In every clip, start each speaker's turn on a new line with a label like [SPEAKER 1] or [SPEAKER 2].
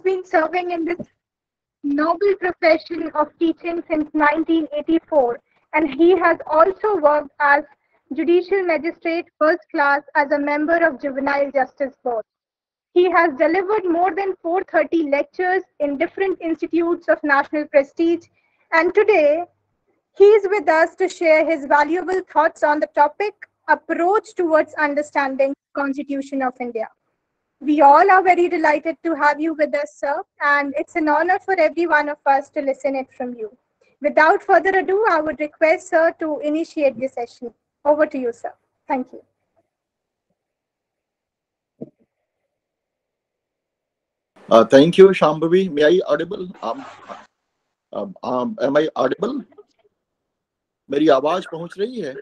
[SPEAKER 1] been serving in this noble profession of teaching since 1984 and he has also worked as judicial magistrate first class as a member of juvenile justice board. He has delivered more than 430 lectures in different institutes of national prestige and today he is with us to share his valuable thoughts on the topic approach towards understanding Constitution of India. We all are very delighted to have you with us, sir, and it's an honor for every one of us to listen it from you. Without further ado, I would request, sir, to initiate the session. Over to you, sir. Thank you.
[SPEAKER 2] Uh, thank you, Shambhavi. May I audible? Um, um, um, am I audible? मेरी आवाज पहुंच रही है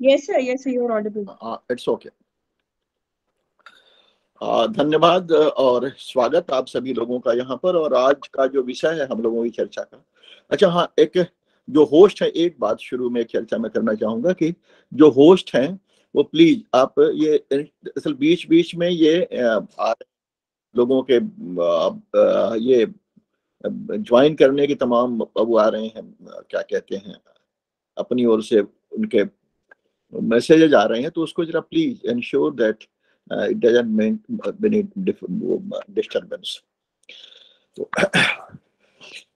[SPEAKER 3] Yes, sir. Yes, sir. You're audible.
[SPEAKER 2] It's okay धन्यवाद और स्वागत आप सभी लोगों का यहाँ पर और आज का जो विषय है हम लोगों की चर्चा का। अच्छा हाँ एक जो होस्ट है एक बात शुरू में चर्चा में करना चाहूँगा कि जो होस्ट हैं वो प्लीज़ आप ये असल बीच बीच में ये आ, लोगों के आ, ये ज्वाइन करने की तमाम वो आ रहे हैं क्या कहते हैं अपनी ओर से उनके मैसेजेज आ रहे हैं तो उसको जरा please ensure that it doesn't disturbance तो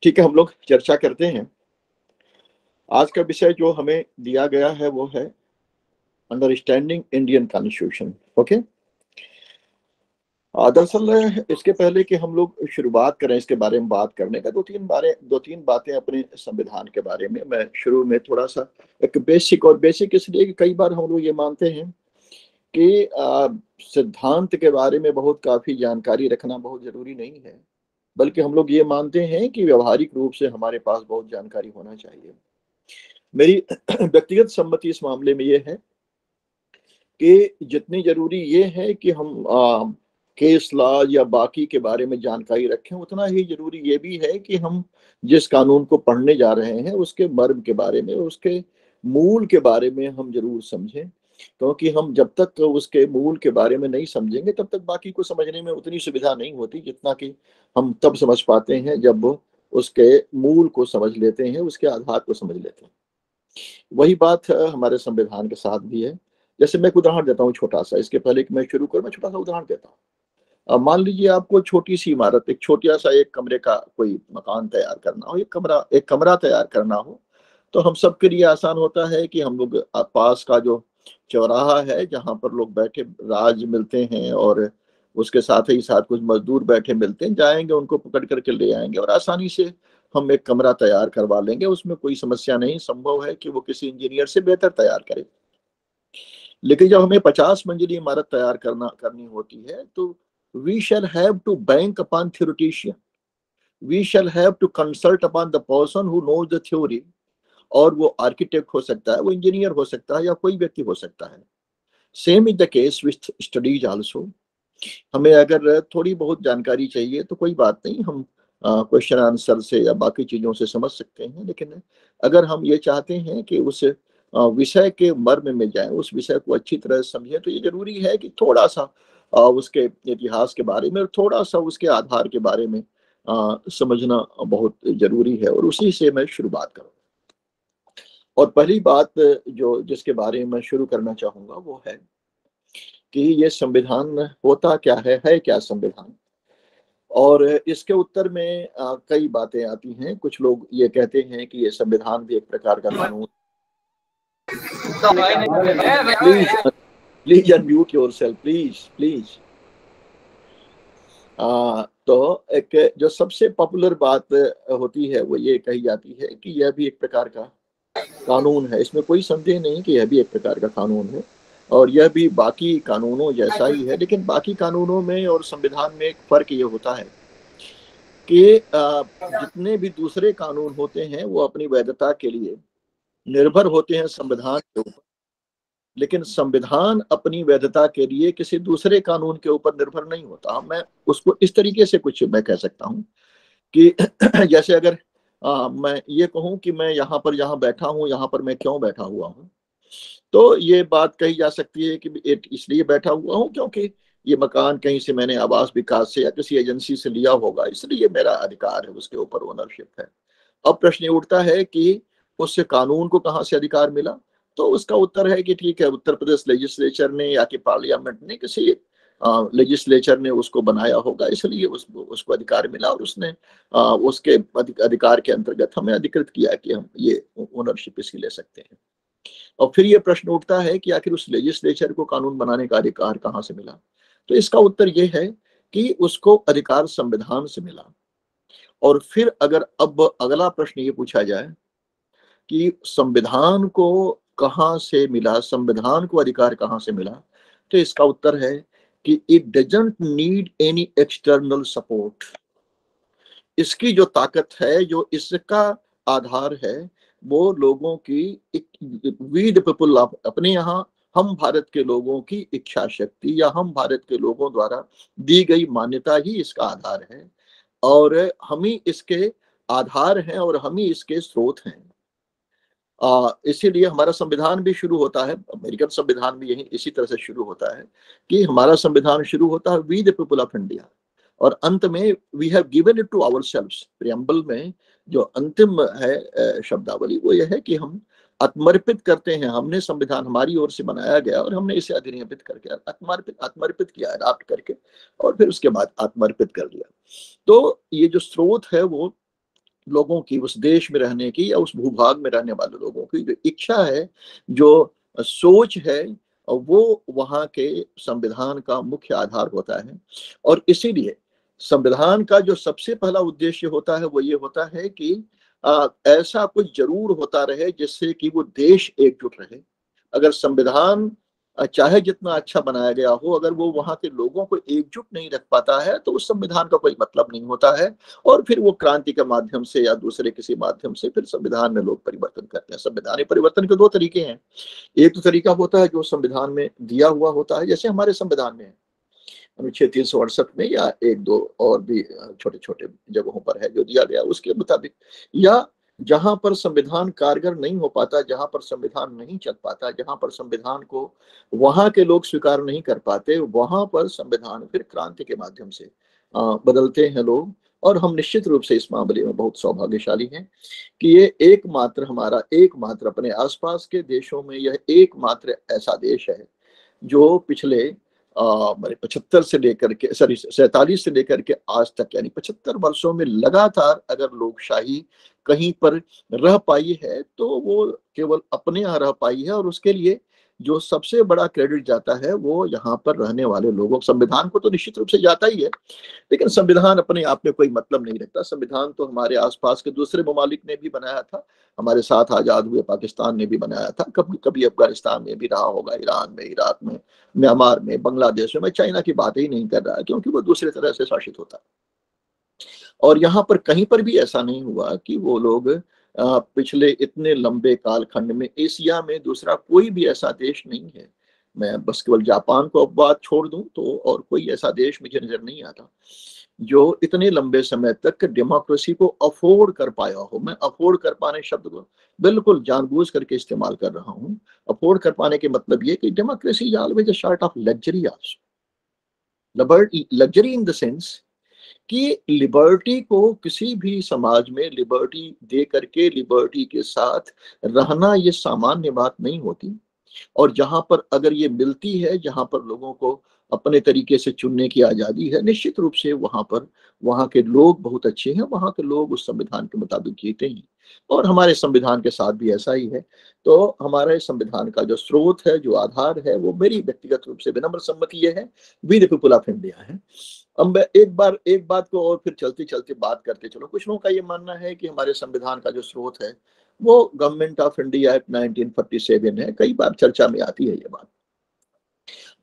[SPEAKER 2] ठीक है, हम लोग चर्चा करते हैं। आज का विषय जो हमें दिया गया है, वो है अंडरस्टैंडिंग इंडियन कॉन्स्टिट्यूशन ओके दरअसल इसके पहले कि हम लोग शुरुआत करें, इसके बारे में बात करने का दो तीन बारे दो तीन बातें अपने संविधान के बारे में। मैं शुरू में थोड़ा सा एक बेसिक और बेसिक इसलिए कि कई बार हम लोग ये मानते हैं कि सिद्धांत के बारे में बहुत काफ़ी जानकारी रखना बहुत ज़रूरी नहीं है। बल्कि हम लोग ये मानते हैं कि व्यवहारिक रूप से हमारे पास बहुत जानकारी होना चाहिए। मेरी व्यक्तिगत सम्मति इस मामले में ये है कि जितनी ज़रूरी ये है कि हम आ, केस लॉ या बाकी के बारे में जानकारी रखें उतना ही ज़रूरी ये भी है कि हम जिस कानून को पढ़ने जा रहे हैं उसके मर्म के बारे में उसके मूल के बारे में हम ज़रूर समझें। क्योंकि हम जब तक उसके मूल के बारे में नहीं समझेंगे, तब तक बाकी को समझने में उतनी सुविधा नहीं होती जितना कि हम तब समझ पाते हैं जब उसके मूल को समझ लेते हैं, उसके आधार को समझ लेते हैं। वही बात हमारे संविधान के साथ भी है। जैसे मैं एक उदाहरण देता हूँ छोटा सा इसके पहले कि मैं शुरू करूँ, मैं छोटा सा उदाहरण देता हूँ। मान लीजिए आपको छोटी सी इमारत, एक छोटा सा एक कमरे का कोई मकान तैयार करना हो, एक कमरा एक कमरा तैयार करना हो तो हम सबके लिए आसान होता है कि हम लोग पास का जो चौराहा है जहाँ पर लोग बैठे राज मिलते हैं और उसके साथ ही साथ कुछ मजदूर बैठे मिलते हैं, जाएँगे उनको पकड़ करके ले आएँगे और आसानी से हम एक कमरा तैयार करवा लेंगे। उसमें कोई समस्या नहीं, संभव है कि वो किसी इंजीनियर से बेहतर तैयार करे। लेकिन जब हमें पचास मंजिली इमारत तैयार करना, करनी होती है तो we shall have to bank upon theoretician we shall have to consult upon the person who knows the theory और वो आर्किटेक्ट हो सकता है, वो इंजीनियर हो सकता है या कोई व्यक्ति हो सकता है। Same is the case with studies also हमें अगर थोड़ी बहुत जानकारी चाहिए तो कोई बात नहीं, हम क्वेश्चन आंसर से या बाकी चीज़ों से समझ सकते हैं, लेकिन अगर हम ये चाहते हैं कि उस विषय के मर्म में जाएँ, उस विषय को अच्छी तरह समझें तो ये ज़रूरी है कि थोड़ा सा उसके इतिहास के बारे में और थोड़ा सा उसके आधार के बारे में समझना बहुत ज़रूरी है और उसी से मैं शुरुआत करूँ और पहली बात जो जिसके बारे में शुरू करना चाहूँगा वो है कि ये संविधान होता क्या है है क्या संविधान? और इसके उत्तर में आ, कई बातें आती हैं। कुछ लोग ये कहते हैं कि ये संविधान भी एक प्रकार का कानून please please unmute yourself please please तो एक जो सबसे पॉपुलर बात होती है वो ये कही जाती है कि यह भी एक प्रकार का कानून है। इसमें कोई संदेह नहीं कि यह भी एक प्रकार का कानून है और यह भी बाकी कानूनों जैसा ही है, लेकिन बाकी कानूनों में और संविधान में एक फ़र्क ये होता है कि जितने भी दूसरे कानून होते हैं, वो अपनी वैधता के लिए निर्भर होते हैं संविधान के ऊपर। लेकिन संविधान अपनी वैधता के लिए किसी दूसरे कानून के ऊपर निर्भर नहीं होता। मैं उसको इस तरीके से कुछ मैं कह सकता हूँ कि जैसे अगर आ, मैं ये कहूँ कि मैं यहाँ पर यहाँ बैठा हूँ यहाँ पर मैं क्यों बैठा हुआ हूँ? तो ये बात कही जा सकती है कि इसलिए बैठा हुआ हूँ क्योंकि ये मकान कहीं से मैंने आवास विकास से या किसी एजेंसी से लिया होगा इसलिए मेरा अधिकार है उसके ऊपर ओनरशिप है। अब प्रश्न ये उठता है कि उससे कानून को कहाँ से अधिकार मिला? तो उसका उत्तर है कि ठीक है उत्तर प्रदेश लेजिस्लेचर ने या कि पार्लियामेंट ने किसी लेजिस्लेचर ने उसको बनाया होगा इसलिए उस, उसको अधिकार मिला और उसने आ, उसके अधिकार के अंतर्गत हमें अधिकृत किया कि हम ये ओनरशिप इसकी ले सकते हैं। और फिर ये प्रश्न उठता है कि आखिर उस लेजिस्लेचर को कानून बनाने का अधिकार कहाँ से मिला? तो इसका उत्तर ये है कि उसको अधिकार संविधान से मिला। और फिर अगर अब अगला प्रश्न ये पूछा जाए कि संविधान को कहाँ से मिला संविधान को अधिकार कहाँ से मिला तो इसका उत्तर है कि it doesn't need any external support इसकी जो ताकत है, जो इसका आधार है, वो लोगों की वीड पीपुल अपने यहाँ, हम भारत के लोगों की इच्छा शक्ति या हम भारत के लोगों द्वारा दी गई मान्यता ही इसका आधार है। और हम ही इसके आधार हैं और हम ही इसके स्रोत हैं। इसीलिए हमारा संविधान भी शुरू होता है, अमेरिकन संविधान भी यही इसी तरह से शुरू होता है कि हमारा संविधान शुरू होता है we the people of India और अंत में we have given it to our preamble में जो अंतिम है शब्दावली वो यह है कि हम आत्मर्पित करते हैं, हमने संविधान हमारी ओर से बनाया गया और हमने इसे अधिनियमित करके आत्मर्पित आत्मर्पित किया, अडाप्ट करके और फिर उसके बाद आत्मर्पित कर लिया तो ये जो स्रोत है वो लोगों की उस देश में रहने की या उस भूभाग में रहने वाले लोगों की जो इच्छा है जो सोच है वो वहाँ के संविधान का मुख्य आधार होता है। और इसीलिए संविधान का जो सबसे पहला उद्देश्य होता है वो ये होता है कि आ, ऐसा कुछ ज़रूर होता रहे जिससे कि वो देश एकजुट रहे। अगर संविधान चाहे जितना अच्छा बनाया गया हो, अगर वो वहाँ के लोगों को एकजुट नहीं रख पाता है तो उस संविधान का कोई मतलब नहीं होता है। और फिर वो क्रांति के माध्यम से या दूसरे किसी माध्यम से फिर संविधान में लोग परिवर्तन करते हैं। संविधान परिवर्तन के दो तरीके हैं। एक तो तरीका होता है जो संविधान में दिया हुआ होता है, जैसे हमारे संविधान में अनुच्छेद तीन सौ अड़सठ में या एक दो और भी छोटे छोटे जगहों पर है जो दिया गया, उसके मुताबिक या जहाँ पर संविधान कारगर नहीं हो पाता, जहाँ पर संविधान नहीं चल पाता, जहाँ पर संविधान को वहाँ के लोग स्वीकार नहीं कर पाते, वहाँ पर संविधान फिर क्रांति के माध्यम से बदलते हैं लोग। और हम निश्चित रूप से इस मामले में बहुत सौभाग्यशाली हैं कि ये एकमात्र हमारा, एकमात्र अपने आसपास के देशों में यह एकमात्र ऐसा देश है जो पिछले, अः पचहत्तर से लेकर के, सॉरी, सैतालीस से लेकर के आज तक, यानी पचहत्तर वर्षों में लगातार अगर लोकशाही कहीं पर रह पाई है तो वो केवल अपने यहाँ रह पाई है और उसके लिए जो सबसे बड़ा क्रेडिट जाता है, वो यहाँ पर रहने वाले लोगों, संविधान को तो निश्चित रूप से जाता ही है, लेकिन संविधान अपने आप में कोई मतलब नहीं रखता। संविधान तो हमारे आसपास के दूसरे ममालिक ने भी बनाया था, हमारे साथ आज़ाद हुए पाकिस्तान ने भी बनाया था, कभी कभी अफ़गानिस्तान में भी रहा होगा, ईरान में, इराक में, म्यांमार में, बांग्लादेश में, मैं चाइना की बात ही नहीं कर रहा, क्योंकि वो दूसरे तरह से शासित होता। और यहाँ पर कहीं पर भी ऐसा नहीं हुआ कि वो लोग पिछले इतने लंबे कालखंड में एशिया में दूसरा कोई भी ऐसा देश नहीं है। मैं बस केवल जापान को अब बात छोड़ दूँ तो और कोई ऐसा देश मुझे नज़र नहीं आता, जो इतने लंबे समय तक डेमोक्रेसी को अफोर्ड कर पाया हो। मैं अफोर्ड कर पाने शब्द को बिल्कुल जानबूझ करके इस्तेमाल कर रहा हूँ। अफोर्ड कर पाने के मतलब ये कि democracy of luxury luxury in the sense कि लिबर्टी को किसी भी समाज में लिबर्टी दे करके लिबर्टी के साथ रहना ये सामान्य बात नहीं होती। और जहाँ पर अगर ये मिलती है, जहाँ पर लोगों को अपने तरीके से चुनने की आज़ादी है, निश्चित रूप से वहाँ पर, वहाँ के लोग बहुत अच्छे हैं, वहाँ के लोग उस संविधान के मुताबिक जीते हैं। और हमारे संविधान के साथ भी ऐसा ही है। तो हमारे संविधान का जो स्रोत है, जो आधार है, वो मेरी व्यक्तिगत रूप से विनम्र सम्मति है। We the people of India है। अब मैं एक बार एक बात को और फिर चलते चलते बात करते चलो। कुछ लोगों का ये मानना है कि हमारे संविधान का जो स्रोत है वो गवर्नमेंट ऑफ़ इंडिया एक्ट 1947 है। कई बार चर्चा में आती है ये बात।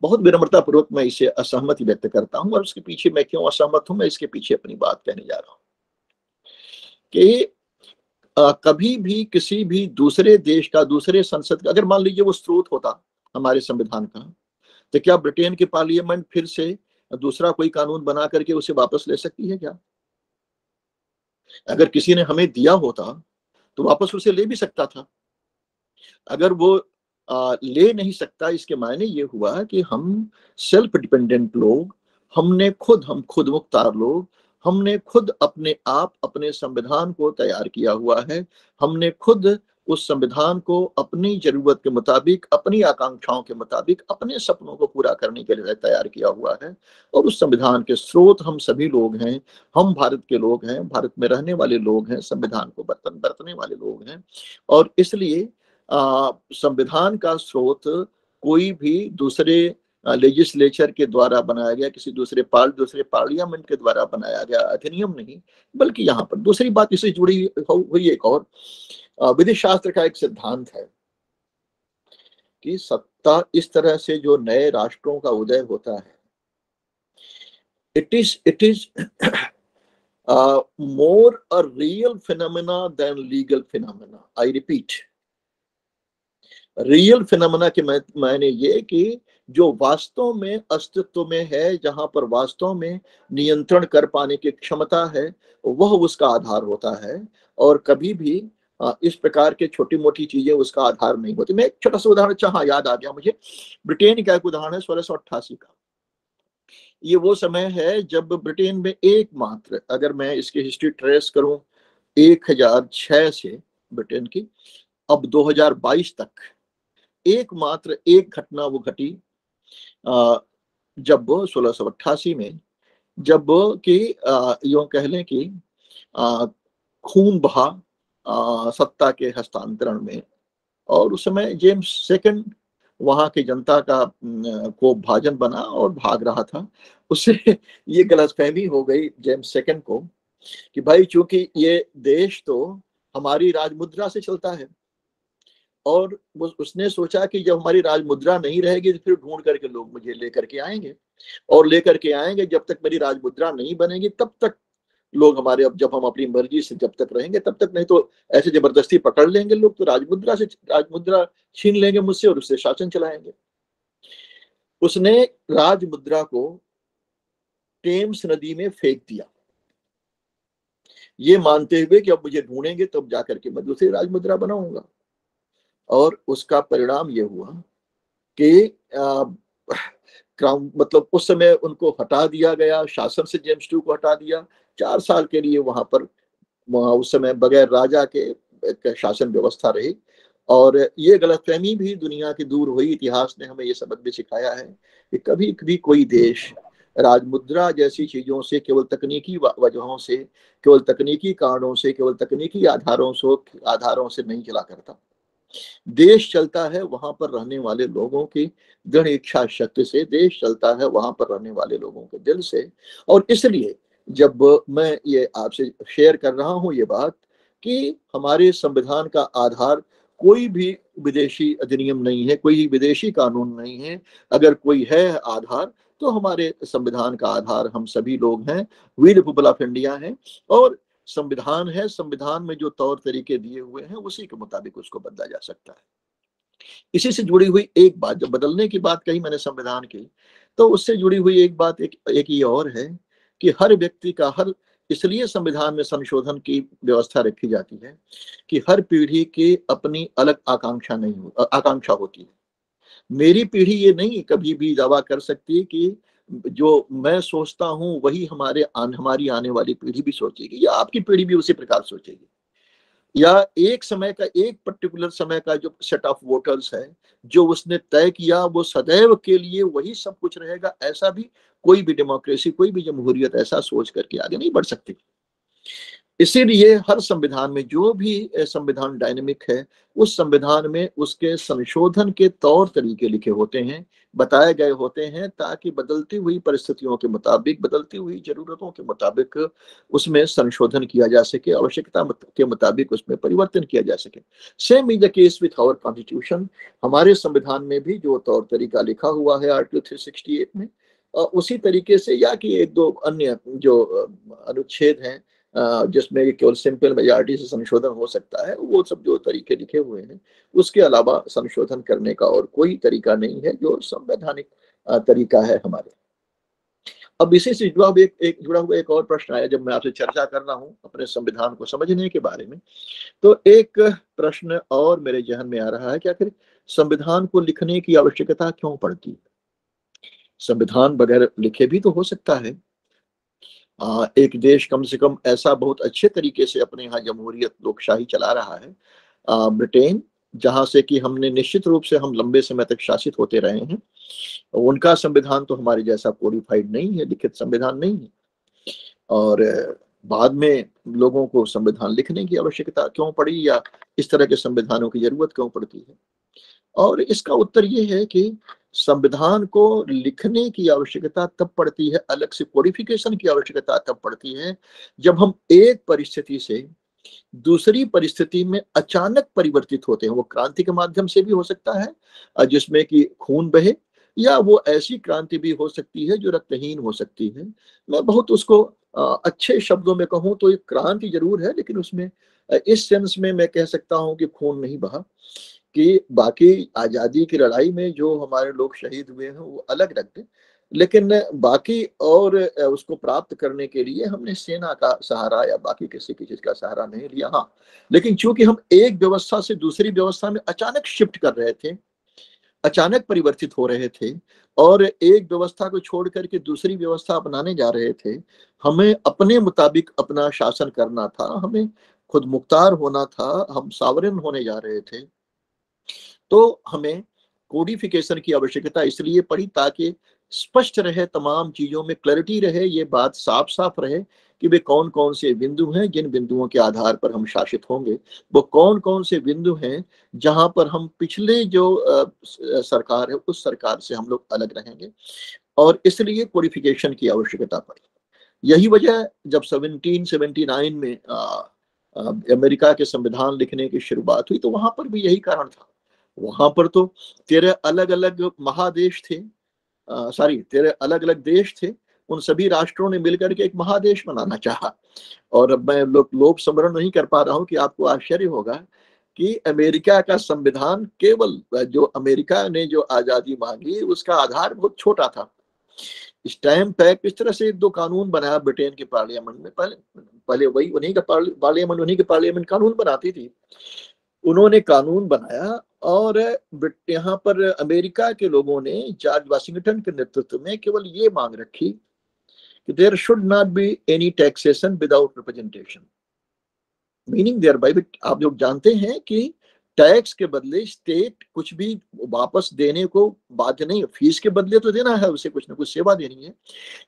[SPEAKER 2] बहुत विनम्रता पूर्वक मैं इसे असहमति व्यक्त करता हूँ और उसके पीछे मैं क्यों असहमत हूँ मैं इसके पीछे अपनी बात कहने जा रहा हूँ कि आ, कभी भी किसी भी दूसरे देश का दूसरे संसद का अगर मान लीजिए वो स्रोत होता हमारे संविधान का तो क्या ब्रिटेन की पार्लियामेंट फिर से दूसरा कोई कानून बना करके उसे वापस ले सकती है क्या? अगर किसी ने हमें दिया होता तो वापस उसे ले भी सकता था। अगर वो आ, ले नहीं सकता इसके मायने ये हुआ कि हम सेल्फ डिपेंडेंट लोग हमने खुद हम खुद मुख्तार लोग हमने खुद अपने आप अपने संविधान को तैयार किया हुआ है हमने खुद उस संविधान को अपनी ज़रूरत के मुताबिक, अपनी आकांक्षाओं के मुताबिक, अपने सपनों को पूरा करने के लिए तैयार किया हुआ है। और उस संविधान के स्रोत हम सभी लोग हैं, हम भारत के लोग हैं, भारत में रहने वाले लोग हैं, संविधान को बर्तन, बरतने वाले लोग हैं। और इसलिए संविधान का स्रोत कोई भी दूसरे लेजिस्लेचर के द्वारा बनाया गया, किसी दूसरे पार्ल दूसरे पार्लियामेंट के द्वारा बनाया गया अधिनियम नहीं, बल्कि यहाँ पर दूसरी बात इससे जुड़ी हुई एक और। विधि शास्त्र का एक सिद्धांत है कि सत्ता इस तरह से जो नए राष्ट्रों का उदय होता है it is it is more a real phenomena than legal phenomena I repeat real phenomena के मायने ये कि जो वास्तव में अस्तित्व में है, जहाँ पर वास्तव में नियंत्रण कर पाने की क्षमता है, वह उसका आधार होता है और कभी भी इस प्रकार के छोटी मोटी चीज़ें उसका आधार नहीं होती। मैं एक छोटा सा उदाहरण चाह याद आ गया मुझे। ब्रिटेन का एक उदाहरण है सोलह सौ अट्ठासी का। ये वो समय है जब ब्रिटेन में एकमात्र, अगर मैं इसकी हिस्ट्री ट्रेस करूँ, एक हज़ार छह से ब्रिटेन की, अब 2022 तक एकमात्र एक घटना वो घटी जब सोलह में, जब कि यो कह लें कि खून बहा सत्ता के हस्तांतरण में। और उस समय जेम्स सेकंड वहाँ की जनता का को भाजन बना और भाग रहा था। उससे ये गलतफहमी हो गई जेम्स सेकंड को कि भाई चूँकि ये देश तो हमारी राजमुद्रा से चलता है और उसने सोचा कि जब हमारी राजमुद्रा नहीं रहेगी तो फिर ढूंढ करके लोग मुझे लेकर के आएँगे। और लेकर के आएँगे जब तक मेरी राजमुद्रा नहीं बनेगी तब तक लोग हमारे अब जब हम अपनी मर्ज़ी से जब तक रहेंगे, तब तक नहीं तो ऐसे ज़बरदस्ती पकड़ लेंगे लोग तो राजमुद्रा से, राजमुद्रा छीन लेंगे मुझसे और उससे शासन चलाएँगे। उसने राजमुद्रा को टेम्स नदी में फेंक दिया। ये मानते हुए कि अब मुझे ढूंढेंगे तब जाकर के मैं दूसरी राजमुद्रा बनाऊँगा। और उसका परिणाम ये हुआ कि मतलब उस समय उनको हटा दिया गया, शासन से जेम्स टू को हटा दिया चार साल के लिए वहाँ पर, वहाँ उस समय बगैर राजा के शासन व्यवस्था रही। और ये गलतफहमी भी दुनिया की दूर हुई। इतिहास ने हमें ये सबक भी सिखाया है कि कभी कभी कोई देश राजमुद्रा जैसी चीज़ों से, केवल तकनीकी वजहों से, केवल तकनीकी कारणों से, केवल तकनीकी आधारों से आधारों से नहीं चला करता। देश चलता है वहाँ पर रहने वाले लोगों की दृढ़ इच्छा शक्ति से। देश चलता है वहाँ पर रहने वाले लोगों के दिल से। और इसलिए जब मैं ये आपसे शेयर कर रहा हूँ ये बात कि हमारे संविधान का आधार कोई भी विदेशी अधिनियम नहीं है कोई विदेशी कानून नहीं है। अगर कोई है आधार तो हमारे संविधान का आधार हम सभी लोग हैं। वी रिपब्लिक ऑफ़ इंडिया है और संविधान है संविधान में जो तौर तरीके दिए हुए हैं उसी के मुताबिक उसको बदला जा सकता है। इसी से जुड़ी हुई एक बात जब बदलने की बात कही मैंने संविधान की तो उससे जुड़ी हुई एक बात एक, एक ये और है कि हर व्यक्ति का हर इसलिए संविधान में संशोधन की व्यवस्था रखी जाती है कि हर पीढ़ी की अपनी अलग आकांक्षा नहीं हो आकांक्षा होती है। मेरी पीढ़ी ये नहीं कभी भी दावा कर सकती कि जो मैं सोचता हूँ वही हमारे आन, हमारी आने वाली पीढ़ी भी सोचेगी या आपकी पीढ़ी भी उसी प्रकार सोचेगी। या एक समय का, एक पर्टिकुलर समय का जो सेट ऑफ़ वोटर्स है, जो उसने तय किया, वो सदैव के लिए वही सब कुछ रहेगा। ऐसा भी कोई भी डेमोक्रेसी कोई भी जमहूरियत, ऐसा सोच करके आगे नहीं बढ़ सकती। इसीलिए हर संविधान में जो भी संविधान डायनेमिक है, उस संविधान में उसके संशोधन के तौर तरीके लिखे होते हैं, बताए गए होते हैं ताकि बदलती हुई परिस्थितियों के मुताबिक, बदलती हुई जरूरतों के मुताबिक उसमें संशोधन किया जा सके, आवश्यकता के मुताबिक उसमें परिवर्तन किया जा सके। Same is the case with our constitution हमारे संविधान में भी जो तौर तरीका लिखा हुआ है आर्टिकल थ्री सिक्सटी एट में उसी तरीके से या कि एक दो अन्य जो अनुच्छेद हैं जिसमें केवल सिंपल मेजॉरिटी से संशोधन हो सकता है वो सब जो तरीके लिखे हुए हैं उसके अलावा संशोधन करने का और कोई तरीका नहीं है जो संवैधानिक तरीका है हमारे। अब इसी से जुड़ा हुआ एक, एक जुड़ा हुआ एक और प्रश्न आया जब मैं आपसे चर्चा कर रहा हूँ अपने संविधान को समझने के बारे में तो एक प्रश्न और मेरे जहन में आ रहा है कि आखिर संविधान को लिखने की आवश्यकता क्यों पड़ती है? संविधान बगैर लिखे भी तो हो सकता है आ, एक देश कम से कम ऐसा बहुत अच्छे तरीके से अपने यहाँ जमहूरियत लोकशाही चला रहा है ब्रिटेन जहाँ से कि हमने निश्चित रूप से हम लंबे समय तक शासित होते रहे हैं। उनका संविधान तो हमारे जैसा कोडिफाइड नहीं है लिखित संविधान नहीं है। और बाद में लोगों को संविधान लिखने की आवश्यकता क्यों पड़ी या इस तरह के संविधानों की ज़रूरत क्यों पड़ती है? और इसका उत्तर ये है कि संविधान को लिखने की आवश्यकता तब पड़ती है, अलग से कोडिफिकेशन की आवश्यकता तब पड़ती है, जब हम एक परिस्थिति से दूसरी परिस्थिति में अचानक परिवर्तित होते हैं। वो क्रांति के माध्यम से भी हो सकता है जिसमें कि खून बहे, या वो ऐसी क्रांति भी हो सकती है जो रक्तहीन हो सकती है। मैं बहुत उसको अच्छे शब्दों में कहूँ तो एक क्रांति ज़रूर है, लेकिन उसमें इस सेंस में मैं कह सकता हूँ कि खून नहीं बहा। कि बाकी आज़ादी की लड़ाई में जो हमारे लोग शहीद हुए हैं, वो अलग रखते लेकिन बाकी और उसको प्राप्त करने के लिए हमने सेना का सहारा या बाकी किसी की चीज़ का सहारा नहीं लिया। हाँ लेकिन चूँकि हम एक व्यवस्था से दूसरी व्यवस्था में अचानक शिफ्ट कर रहे थे, अचानक परिवर्तित हो रहे थे और एक व्यवस्था को छोड़ करके दूसरी व्यवस्था अपनाने जा रहे थे, हमें अपने मुताबिक अपना शासन करना था, हमें खुद मुख्तार होना था, हम सावरन होने जा रहे थे। तो हमें कोडिफिकेशन की आवश्यकता इसलिए पड़ी ताकि स्पष्ट रहे तमाम चीज़ों में क्लैरिटी रहे ये बात साफ़ साफ़ रहे कि वे कौन कौन से बिंदु हैं जिन बिंदुओं के आधार पर हम शासित होंगे। वो कौन कौन से बिंदु हैं जहाँ पर हम पिछले जो सरकार है उस सरकार से हम लोग अलग रहेंगे और इसलिए कोडिफिकेशन की आवश्यकता पड़ी। यही वजह जब 1779 में आ, आ, अमेरिका के संविधान लिखने की शुरुआत हुई तो वहाँ पर भी यही कारण था। वहाँ पर तो तेरह अलग अलग महादेश थे सॉरी तेरह अलग अलग देश थे, उन सभी राष्ट्रों ने मिलकर के एक महादेश बनाना चाहा। और अब मैं लोग लोभ समरण नहीं कर पा रहा हूँ कि आपको आश्चर्य होगा कि अमेरिका का संविधान केवल जो अमेरिका ने जो आज़ादी मांगी, उसका आधार बहुत छोटा था। स्टैम्प पैक इस तरह से दो कानून बनाया ब्रिटेन के पार्लियामेंट में, पहले पहले वही उन्हीं का पार्लियामेंट, उन्हीं के पार्लियामेंट कानून बनाती थी। उन्होंने कानून बनाया और यहाँ पर अमेरिका के लोगों ने जॉर्ज वाशिंगटन के नेतृत्व में केवल ये मांग रखी कि there should not be any taxation without representation meaning thereby आप लोग जानते हैं कि टैक्स के बदले स्टेट कुछ भी वापस देने को बाध्य नहीं है। फ़ीस के बदले तो देना है, उसे कुछ ना कुछ सेवा देनी है,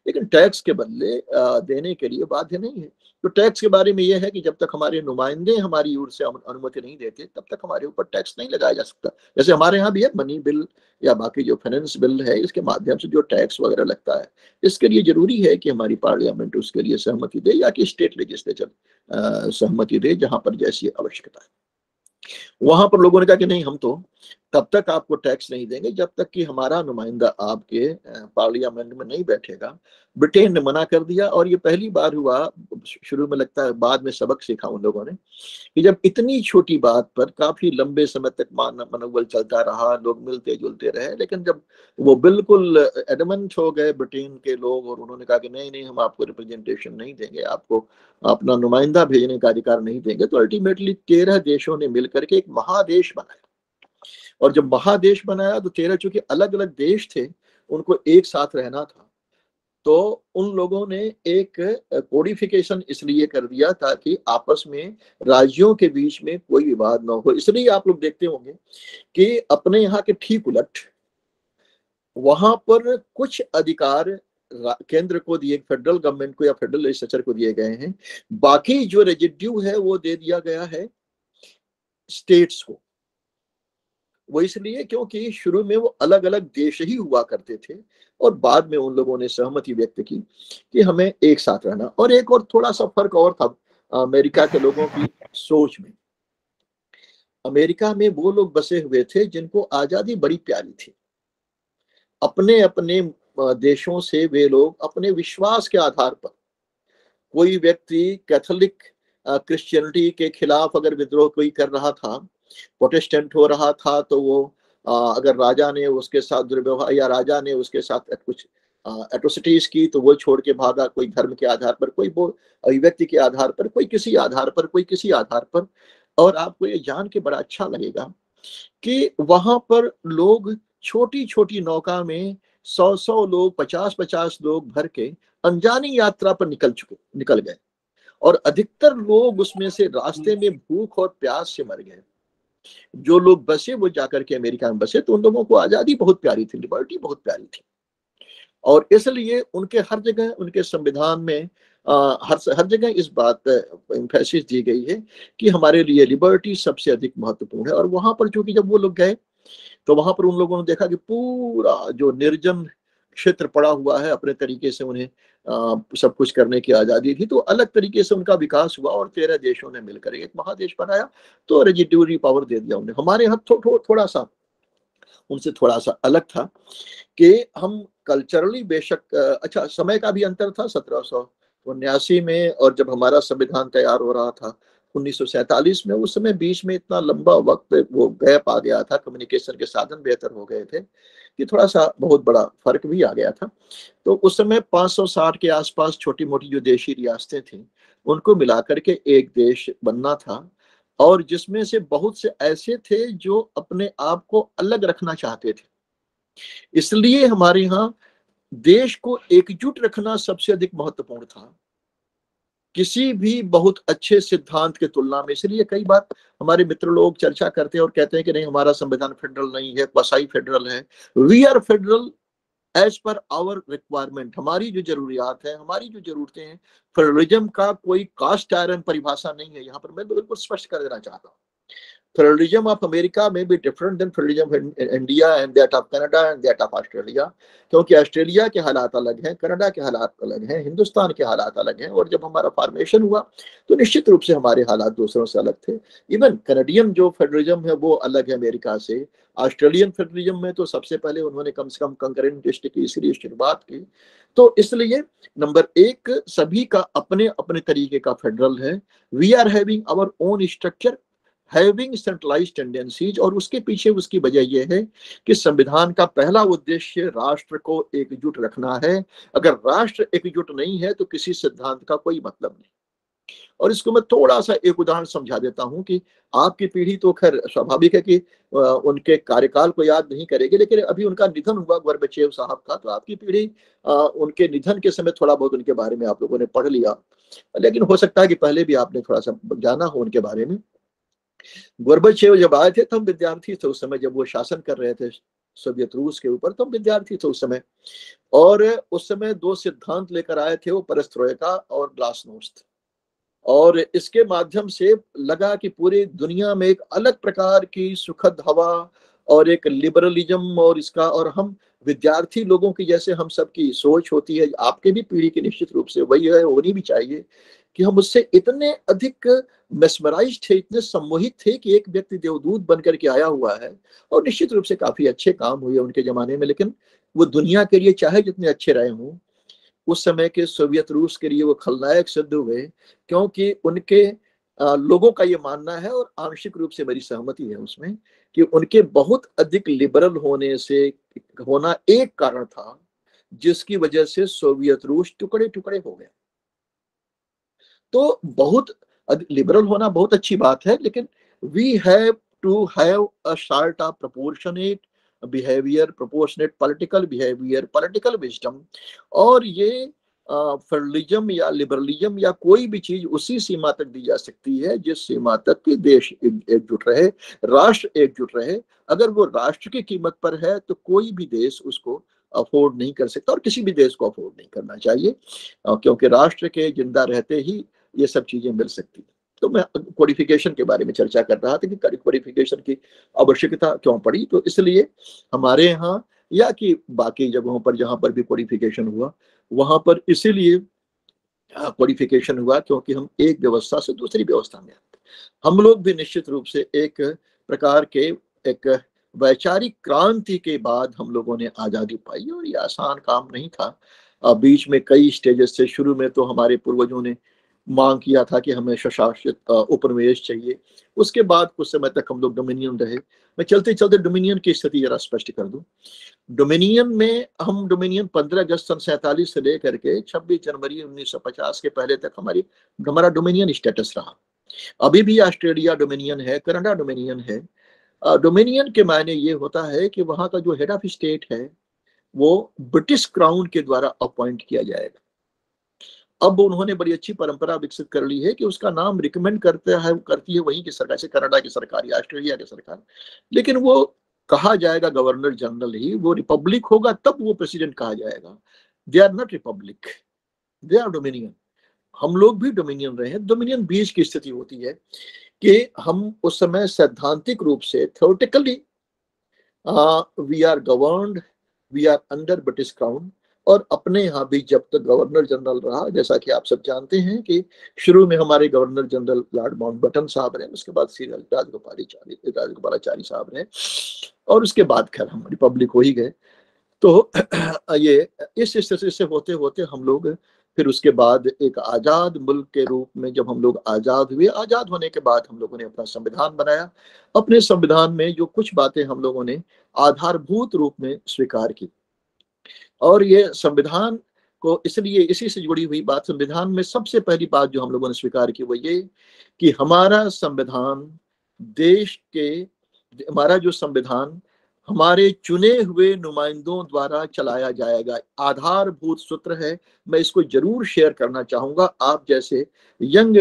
[SPEAKER 2] लेकिन टैक्स के बदले देने के लिए बाध्य नहीं है। तो टैक्स के बारे में यह है कि जब तक हमारे नुमाइंदे हमारी ओर से अनुमति नहीं देते, तब तक हमारे ऊपर टैक्स नहीं लगाया जा सकता। जैसे हमारे यहाँ भी है मनी बिल या बाकी जो फाइनेंस बिल है, इसके माध्यम से जो टैक्स वगैरह लगता है, इसके लिए ज़रूरी है कि हमारी पार्लियामेंट उसके लिए सहमति दे या कि स्टेट लेजिस्लेचर सहमति दे जहाँ पर जैसी आवश्यकता है। वहाँ पर लोगों ने कहा कि नहीं हम तो तब तक आपको टैक्स नहीं देंगे, जब तक कि हमारा नुमाइंदा आपके पार्लियामेंट में नहीं बैठेगा। ब्रिटेन ने मना कर दिया और ये पहली बार हुआ, शुरू में लगता है, बाद में सबक सीखा उन लोगों ने, कि जब इतनी छोटी बात पर काफ़ी लंबे समय तक मनोबल चलता रहा, लोग मिलते जुलते रहे, लेकिन जब वो बिल्कुल एडमेंट हो गए ब्रिटेन के लोग और उन्होंने कहा कि नहीं नहीं, हम आपको रिप्रेजेंटेशन नहीं देंगे, आपको अपना नुमाइंदा भेजने का अधिकार नहीं देंगे तो अल्टीमेटली तेरह देशों ने मिलकर के एक महादेश बनाया। और जब महादेश बनाया तो तेरह चूँकि अलग अलग देश थे, उनको एक साथ रहना था। तो उन लोगों ने एक कोडिफिकेशन इसलिए कर दिया ताकि आपस में, राज्यों के बीच में कोई विवाद ना हो। इसलिए आप लोग देखते होंगे कि अपने यहाँ के ठीक उलट, वहाँ पर कुछ अधिकार केंद्र को दिए फेडरल गवर्नमेंट को या फेडरल लेजिस्लेचर को दिए गए हैं। बाकी जो रेजिड्यू है वो दे दिया गया है स्टेट्स को। वो इसलिए क्योंकि शुरू में वो अलग अलग देश ही हुआ करते थे और बाद में उन लोगों ने सहमति व्यक्त की कि हमें एक साथ रहना। और एक और थोड़ा सा फ़र्क और था अमेरिका के लोगों की सोच में। अमेरिका में वो लोग बसे हुए थे जिनको आज़ादी बड़ी प्यारी थी। अपने अपने देशों से वे लोग अपने विश्वास के आधार पर कोई व्यक्ति कैथोलिक क्रिश्चियनिटी के खिलाफ अगर विद्रोह कोई कर रहा था प्रोटेस्टेंट हो रहा था तो वो आ, अगर राजा ने उसके साथ दुर्व्यवहार या राजा ने उसके साथ कुछ एट्रोसिटीज की तो वो छोड़ के भागा कोई धर्म के आधार पर कोई वो अभिव्यक्ति के आधार पर कोई किसी आधार पर कोई किसी आधार पर। और आपको ये जान के बड़ा अच्छा लगेगा कि वहाँ पर लोग छोटी छोटी नौका में सौ सौ लोग पचास पचास लोग भर के अनजानी यात्रा पर निकल चुके निकल गए। और अधिकतर लोग उसमें से रास्ते में भूख और प्यास से मर गए। जो लोग बसे वो जाकर के अमेरिका में बसे तो उन लोगों को आज़ादी बहुत प्यारी थी लिबर्टी बहुत प्यारी थी। और इसलिए उनके हर जगह उनके संविधान में आ, हर हर जगह इस बात इम्फेसिस दी गई है कि हमारे लिए लिबर्टी सबसे अधिक महत्वपूर्ण है। और वहाँ पर चूँकि जब वो लोग गए तो वहाँ पर उन लोगों ने देखा कि पूरा जो निर्जन क्षेत्र पड़ा हुआ है अपने तरीके से उन्हें सब कुछ करने की आज़ादी थी तो अलग तरीके से उनका विकास हुआ और तेरह देशों ने मिलकर एक महादेश बनाया तो रेजिड्यूरी पावर दे दिया उन्हें हमारे यहाँ थो, थो, थोड़ा सा उनसे थोड़ा सा अलग था कि हम कल्चरली बेशक अच्छा समय का भी अंतर था सत्रह सौ उन्यासी में और जब हमारा संविधान तैयार हो रहा था उन्नीस में उस समय बीच में इतना लंबा वक्त वो गैप आ गया था कम्युनिकेशन के साधन बेहतर हो गए थे। कि थोड़ा सा बहुत बड़ा फ़र्क भी आ गया था। तो उस समय 560 के आसपास छोटी मोटी जो देशी रियासतें थी, उनको मिलाकर के एक देश बनना था और जिसमें से बहुत से ऐसे थे जो अपने आप को अलग रखना चाहते थे। इसलिए हमारे यहाँ देश को एकजुट रखना सबसे अधिक महत्वपूर्ण था। किसी भी बहुत अच्छे सिद्धांत के तुलना में, इसलिए कई बार हमारे मित्र लोग चर्चा करते हैं और कहते हैं कि नहीं, हमारा संविधान फेडरल नहीं है पसाई फेडरल है। We are federal as per our requirement हमारी जो जरूरियात है, हमारी जो जरूरतें हैं फेडरलिज्म का कोई कास्ट आयरन परिभाषा नहीं है। यहाँ पर मैं बिल्कुल स्पष्ट कर देना चाहता हूँ। Federalism of America may be different than federalism in India and that of Canada and that of Australia, क्योंकि ऑस्ट्रेलिया के हालात अलग हैं कनाडा के हालात अलग हैं हिंदुस्तान के हालात अलग हैं, और जब हमारा फॉर्मेशन हुआ तो निश्चित रूप से हमारे हालात दूसरों से अलग थे। इवन कनेडियन जो फेडरलिज्म है, वो अलग है अमेरिका से। ऑस्ट्रेलियन फेडरलिज्म में तो सबसे पहले उन्होंने कम से कम कंकरेंट डिस्ट्रिक्ट की इसलिए शुरुआत की। तो इसलिए नंबर एक, सभी का अपने अपने तरीके का फेडरल है। We are having our own structure having centralise tendencies और उसके पीछे उसकी वजह यह है कि संविधान का पहला उद्देश्य राष्ट्र को एकजुट रखना है। अगर राष्ट्र एकजुट नहीं है तो किसी सिद्धांत का कोई मतलब नहीं। और इसको मैं थोड़ा सा एक उदाहरण समझा देता हूँ कि आपकी पीढ़ी तो खैर स्वाभाविक है कि उनके कार्यकाल को याद नहीं करेगी, लेकिन अभी उनका निधन हुआ गोरबचेव साहब का तो आपकी पीढ़ी उनके निधन के समय थोड़ा बहुत उनके बारे में आप लोगों ने पढ़ लिया। लेकिन हो सकता है कि पहले भी आपने थोड़ा सा जाना हो उनके बारे में। गोरबचेव जब आए थे, तब विद्यार्थी थे उस समय जब वो शासन कर रहे थे सोवियत रूस के ऊपर, तब विद्यार्थी थे उस समय। और उस समय दो सिद्धांत लेकर आए थे, वो परस्त्रोयका और ग्लासनोस्त। और इसके माध्यम से लगा कि पूरी दुनिया में एक अलग प्रकार की सुखद हवा और एक लिबरलिज्म और इसका, और हम विद्यार्थी लोगों की जैसे हम सबकी सोच होती है, आपके भी पीढ़ी की निश्चित रूप से वही है, होनी भी चाहिए। कि हम उससे इतने अधिक मेस्मराइज थे, इतने सम्मोहित थे कि एक व्यक्ति देवदूत बनकर के आया हुआ है और निश्चित रूप से काफ़ी अच्छे काम हुए उनके जमाने में, लेकिन वो दुनिया के लिए चाहे जितने अच्छे रहे हों, उस समय के सोवियत रूस के लिए वो खलनायक सिद्ध हुए, क्योंकि उनके लोगों का ये मानना है और आंशिक रूप से मेरी सहमति है उसमें कि उनके बहुत अधिक लिबरल होने से होना एक कारण था, जिसकी वजह से सोवियत रूस टुकड़े टुकड़े हो गए तो बहुत लिबरल होना बहुत अच्छी बात है, लेकिन we have to have a sort of proportionate behaviour proportionate political behaviour political wisdom और ये फेडरलिज्म या लिबरलिज्म या कोई भी चीज़ उसी सीमा तक दी जा सकती है, जिस सीमा तक कि देश एकजुट रहे, राष्ट्र एकजुट रहे। अगर वो राष्ट्र की कीमत पर है तो कोई भी देश उसको अफोर्ड नहीं कर सकता और किसी भी देश को अफोर्ड नहीं करना चाहिए क्योंकि राष्ट्र के ज़िंदा रहते ही ये सब चीज़ें मिल सकती है तो मैं कोडिफिकेशन के बारे में चर्चा कर रहा था कि कोडिफिकेशन की आवश्यकता क्यों पड़ी। तो इसलिए हमारे यहाँ या कि बाकी जगहों पर जहाँ पर भी कोडिफिकेशन हुआ, वहाँ पर इसीलिए कोडिफिकेशन हुआ क्योंकि हम एक व्यवस्था से दूसरी व्यवस्था में आते हम लोग भी निश्चित रूप से एक प्रकार के एक वैचारिक क्रांति के बाद हम लोगों ने आज़ादी पाई और ये आसान काम नहीं था। बीच में कई स्टेजेस से शुरू में तो हमारे पूर्वजों ने मांग किया था कि हमें स्वशासित उपनिवेश चाहिए। उसके बाद कुछ समय तक हम लोग डोमिनियन रहे। मैं चलते चलते डोमिनियन की स्थिति जरा स्पष्ट कर दूँ। डोमिनियन में हम डोमिनियन 15 अगस्त सन सैतालीस से लेकर के 26 जनवरी 1950 के पहले तक हमारी, हमारा डोमिनियन स्टेटस रहा। अभी भी ऑस्ट्रेलिया डोमिनियन है, कनाडा डोमिनियन है। डोमिनियन के मायने ये होता है कि वहाँ का जो हेड ऑफ़ स्टेट है, वो ब्रिटिश क्राउन के द्वारा अपॉइंट किया जाएगा। अब उन्होंने बड़ी अच्छी परंपरा विकसित कर ली है कि उसका नाम रिकमेंड करते है, करती है वहीं की सरकार जैसे कनाडा की सरकार या ऑस्ट्रेलिया की सरकार। लेकिन वो कहा जाएगा गवर्नर जनरल ही, वो रिपब्लिक होगा तब वो प्रेसिडेंट कहा जाएगा। They are not republic they are dominion हम लोग भी डोमिनियन रहे हैं। डोमिनियन बीच की स्थिति होती है कि हम उस समय सैद्धांतिक रूप से theoretically we are governed we are under British crown और अपने यहाँ भी जब तक गवर्नर जनरल रहा, जैसा कि आप सब जानते हैं कि शुरू में हमारे governor general Lord Mountbatten साहब रहे, उसके बाद श्री राजगोपालाचारी राजगोपालाचारी साहब रहे, और उसके बाद खैर हम रिपब्लिक हो ही गए। तो ये, इस स्थिति से होते होते हम लोग, फिर उसके बाद एक आज़ाद मुल्क के रूप में जब हम लोग आज़ाद हुए, आज़ाद होने के बाद हम लोगों ने अपना संविधान बनाया। अपने संविधान में जो कुछ बातें हम लोगों ने आधारभूत रूप में स्वीकार की और ये संविधान को इसलिए इसी से जुड़ी हुई बात, संविधान में सबसे पहली बात जो हम लोगों ने स्वीकार की वो ये कि हमारा संविधान देश के, हमारा जो संविधान हमारे चुने हुए नुमाइंदों द्वारा चलाया जाएगा। आधारभूत सूत्र है। मैं इसको ज़रूर शेयर करना चाहूँगा। आप जैसे यंग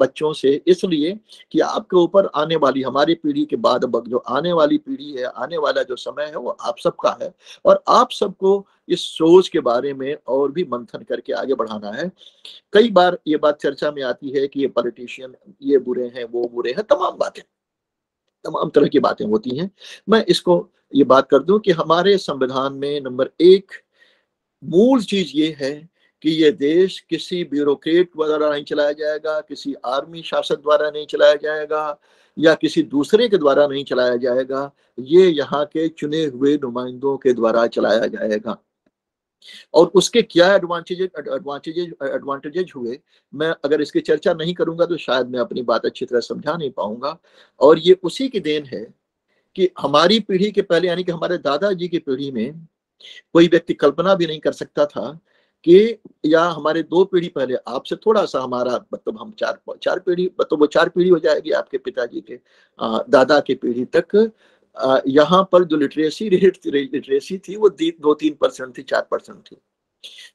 [SPEAKER 2] बच्चों से इसलिए कि आपके ऊपर आने वाली, हमारी पीढ़ी के बाद, जो आने वाली पीढ़ी है, आने वाला जो समय है वो आप सबका है। और आप सबको इस सोच के बारे में और भी मंथन करके आगे बढ़ाना है। कई बार ये बात चर्चा में आती है कि ये पॉलिटिशियन ये बुरे हैं, वो बुरे हैं, तमाम बातें, तमाम तरह की बातें होती हैं। मैं इसको, ये बात कर दूँ कि हमारे संविधान में नंबर एक मूल चीज़ ये है कि ये देश किसी ब्यूरोक्रेट द्वारा नहीं चलाया जाएगा, किसी आर्मी शासक द्वारा नहीं चलाया जाएगा, या किसी दूसरे के द्वारा नहीं चलाया जाएगा। ये यहाँ के चुने हुए नुमाइंदों के द्वारा चलाया जाएगा। और उसके क्या एडवांटेजेस एडवांटेजेस एडवांटेजेस हुए? मैं अगर इसकी चर्चा नहीं करूँगा तो शायद मैं अपनी बात अच्छी तरह समझा नहीं पाऊँगा। और ये उसी की देन है कि हमारी पीढ़ी के पहले, यानी कि हमारे दादाजी की पीढ़ी में कोई व्यक्ति कल्पना भी नहीं कर सकता था कि, या हमारे दो पीढ़ी पहले, आपसे थोड़ा सा हमारा मतलब हम चार चार पीढ़ी मतलब वो चार पीढ़ी हो जाएगी आपके पिताजी के दादा की पीढ़ी तक। यहाँ पर जो लिटरेसी रेट लिटरेसी थी, वो दो तीन परसेंट थी, चार परसेंट थी।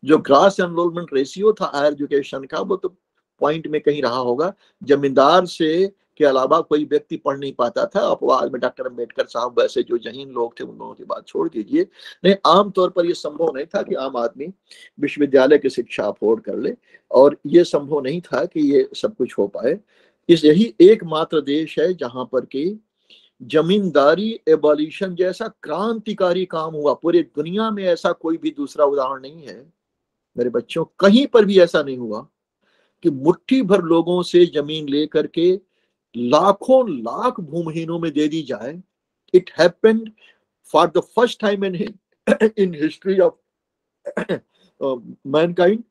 [SPEAKER 2] जो ग्रास एनरोलमेंट रेशियो था हायर एजुकेशन का, वो तो पॉइंट में कहीं रहा होगा। जमींदार से के अलावा कोई व्यक्ति पढ़ नहीं पाता था अपवाद में डॉक्टर अंबेडकर साहब वैसे जो जहीन लोग थे, उन लोगों की बात छोड़ दीजिए। नहीं आमतौर पर यह संभव नहीं था कि आम आदमी विश्वविद्यालय की शिक्षा अफोर्ड कर ले, और ये संभव नहीं था कि ये सब कुछ हो पाए। इस यही एकमात्र देश है जहाँ पर कि जमींदारी एबॉलिशन जैसा क्रांतिकारी काम हुआ। पूरे दुनिया में ऐसा कोई भी दूसरा उदाहरण नहीं है। मेरे बच्चों, कहीं पर भी ऐसा नहीं हुआ कि मुट्ठी भर लोगों से ज़मीन लेकर के लाखों लाख भूमिहीनों में दे दी जाए। It happened for the first time in in history of mankind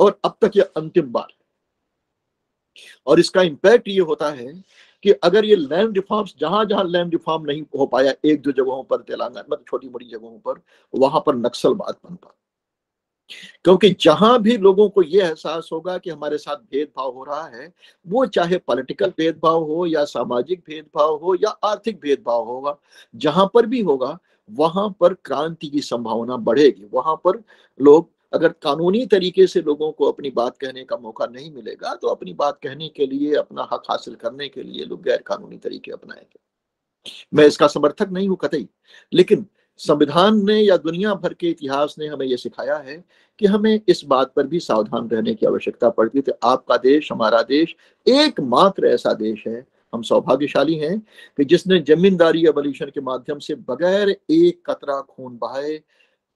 [SPEAKER 2] और अब तक यह अंतिम बार। और इसका इंपैक्ट ये होता है कि अगर ये लैंड रिफॉर्म्स जहाँ जहाँ लैंड रिफॉर्म नहीं हो पाया, एक दो जगहों पर, तेलंगाना मतलब छोटी मोटी जगहों पर, वहाँ पर नक्सलवाद बनता क्योंकि जहाँ भी लोगों को यह एहसास होगा कि हमारे साथ भेदभाव हो रहा है, वो चाहे पॉलिटिकल भेदभाव हो या सामाजिक भेदभाव हो या आर्थिक भेदभाव होगा, जहाँ पर भी होगा, वहाँ पर क्रांति की संभावना बढ़ेगी। वहाँ पर लोग अगर कानूनी तरीके से लोगों को अपनी बात कहने का मौका नहीं मिलेगा तो अपनी बात कहने के लिए, अपना हक हासिल करने के लिए लोग गैर कानूनी तरीके अपनाएँगे। मैं इसका समर्थक नहीं हूँ कतई, लेकिन संविधान ने या दुनिया भर के इतिहास ने हमें यह सिखाया है कि हमें इस बात पर भी सावधान रहने की आवश्यकता पड़ती है आपका देश, हमारा देश एकमात्र ऐसा देश है। हम सौभाग्यशाली हैं कि जिसने जमींदारी एवोल्यूशन के माध्यम से बगैर एक कतरा खून बहाए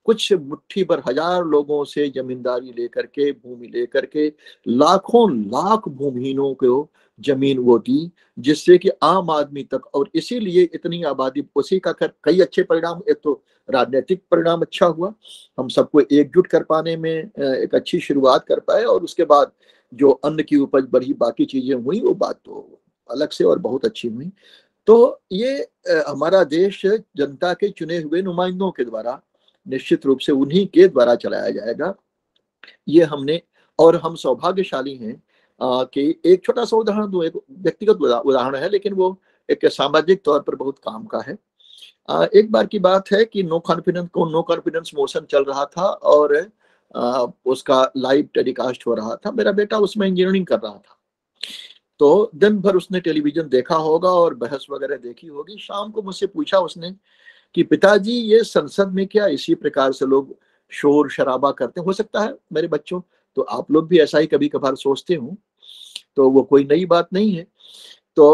[SPEAKER 2] कुछ मुट्ठी भर हज़ार लोगों से जमींदारी लेकर के, भूमि लेकर के, लाखों लाख भूमिहीनों को ज़मीन वो दी, जिससे कि आम आदमी तक, और इसीलिए इतनी आबादी, उसी का कर कई अच्छे परिणाम, एक तो राजनीतिक परिणाम अच्छा हुआ, हम सबको एकजुट कर पाने में एक अच्छी शुरुआत कर पाए, और उसके बाद जो अन्न की उपज बढ़ी, बाकी चीज़ें हुई, वो बात तो अलग से और बहुत अच्छी हुई। तो ये हमारा देश जनता के चुने हुए नुमाइंदों के द्वारा निश्चित रूप से उन्हीं के द्वारा चलाया जाएगा। ये हमने और हम सौभाग्यशाली हैं कि एक छोटा सा उदाहरण दो एक व्यक्तिगत उदाहरण है लेकिन वो एक सामाजिक तौर पर बहुत काम का है। आ, एक बार की बात है कि नो कॉन्फिडेंस को नो कॉन्फिडेंस मोशन चल रहा था और आ, उसका लाइव टेलीकास्ट हो रहा था। मेरा बेटा उसमें इंजीनियरिंग कर रहा था। तो दिन भर उसने टेलीविज़न देखा होगा और बहस वगैरह देखी होगी। शाम को मुझसे पूछा उसने कि पिताजी, ये संसद में क्या इसी प्रकार से लोग शोर शराबा करते हो? सकता है मेरे बच्चों तो आप लोग भी ऐसा ही कभी कभार सोचते हो तो वो कोई नई बात नहीं है। तो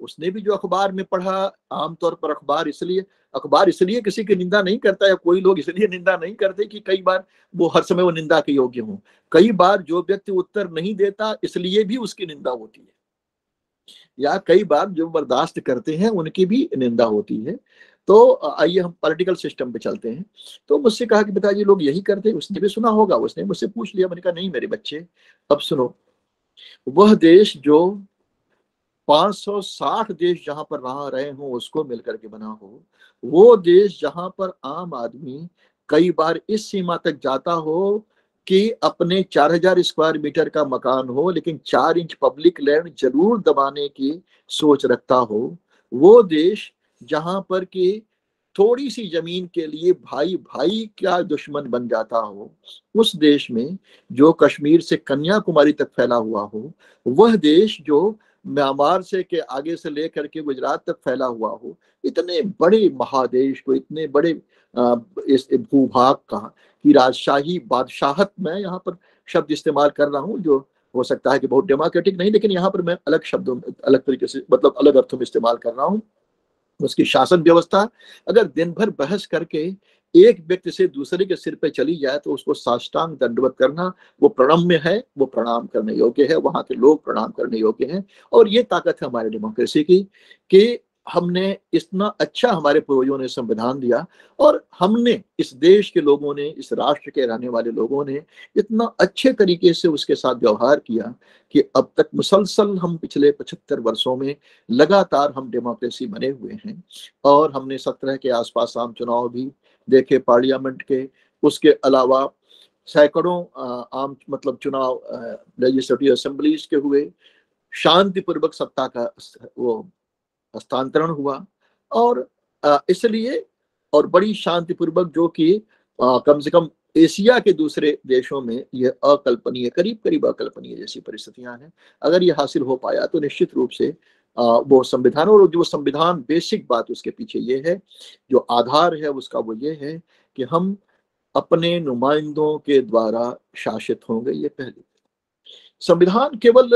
[SPEAKER 2] उसने भी जो अखबार में पढ़ा, आमतौर पर अखबार इसलिए अखबार इसलिए किसी की निंदा नहीं करता है कोई लोग इसलिए निंदा नहीं करते कि कई बार वो हर समय वो निंदा के योग्य हो। कई बार जो व्यक्ति उत्तर नहीं देता, इसलिए भी उसकी निंदा होती है। या कई बार जो बर्दाश्त करते हैं, उनकी भी निंदा होती है। तो आइए हम पॉलिटिकल सिस्टम पे चलते हैं। तो मुझसे कहा कि पिताजी लोग यही करते, उसने भी सुना होगा, उसने मुझसे पूछ लिया, मैंने कहा, नहीं मेरे बच्चे, अब सुनो। वह देश जो 560 देश जहाँ पर रहा रहे हो, उसको मिलकर के बना हो, वो देश जहाँ पर आम आदमी कई बार इस सीमा तक जाता हो कि अपने 4000 स्क्वायर मीटर का मकान हो, लेकिन चार इंच पब्लिक लैंड ज़रूर दबाने की सोच रखता हो, वो देश जहाँ पर कि थोड़ी सी ज़मीन के लिए भाई भाई का दुश्मन बन जाता हो, उस देश में जो कश्मीर से कन्याकुमारी तक फैला हुआ हो, वह देश जो म्यांमार से के आगे से लेकर के गुजरात तक फैला हुआ हो, इतने बड़े महादेश को, इतने बड़े इस भूभाग का कि राजशाही बादशाहत में यहाँ पर शब्द इस्तेमाल कर रहा हूँ, जो हो सकता है कि बहुत डेमोक्रेटिक नहीं, लेकिन यहाँ पर मैं अलग शब्दों अलग तरीके से मतलब अलग अर्थों में इस्तेमाल कर रहा हूँ। उसकी शासन व्यवस्था, अगर दिन भर बहस करके एक व्यक्ति से दूसरे के सिर पे चली जाए तो उसको साष्टांग दंडवत करना, वो प्रणम्य है, वो प्रणाम करने योग्य है, वहाँ के लोग प्रणाम करने योग्य हैं। और ये ताकत है हमारे डेमोक्रेसी की कि हमने इतना अच्छा हमारे पूर्वजों ने संविधान दिया और हमने इस देश के लोगों ने, इस राष्ट्र के रहने वाले लोगों ने इतना अच्छे तरीके से उसके साथ व्यवहार किया कि अब तक मुसलसल हम पिछले पचहत्तर वर्षों में लगातार हम डेमोक्रेसी बने हुए हैं। और हमने सत्रह के आसपास आम चुनाव भी देखे पार्लियामेंट के। उसके अलावा सैकड़ों आम मतलब चुनाव लेजिस्लेटिव असेंबलीज के हुए, शांतिपूर्वक सत्ता का वो हस्तांतरण हुआ और इसलिए और बड़ी शांतिपूर्वक जो कि कम से कम एशिया के दूसरे देशों में यह अकल्पनीय करीब करीब अकल्पनीय जैसी परिस्थितियाँ हैं। अगर ये हासिल हो पाया तो निश्चित रूप से वो संविधान और जो संविधान बेसिक बात उसके पीछे ये है, जो आधार है उसका वो ये है कि हम अपने नुमाइंदों के द्वारा शासित होंगे, ये पहली। संविधान केवल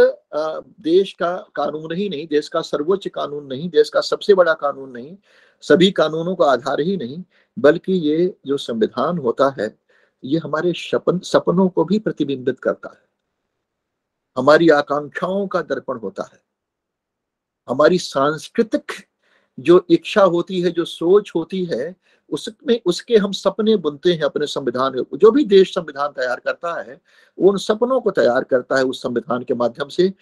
[SPEAKER 2] देश का कानून ही नहीं, देश का सर्वोच्च कानून नहीं, देश का सबसे बड़ा कानून नहीं, सभी कानूनों का आधार ही नहीं, बल्कि ये जो संविधान होता है, ये हमारे सपन सपनों को भी प्रतिबिंबित करता है। हमारी आकांक्षाओं का दर्पण होता है। हमारी सांस्कृतिक जो इच्छा होती है, जो सोच होती है उसमें, उसके हम सपने बुनते हैं अपने संविधान जो भी देश संविधान तैयार करता है, वो उन सपनों को तैयार करता है उस संविधान के माध्यम से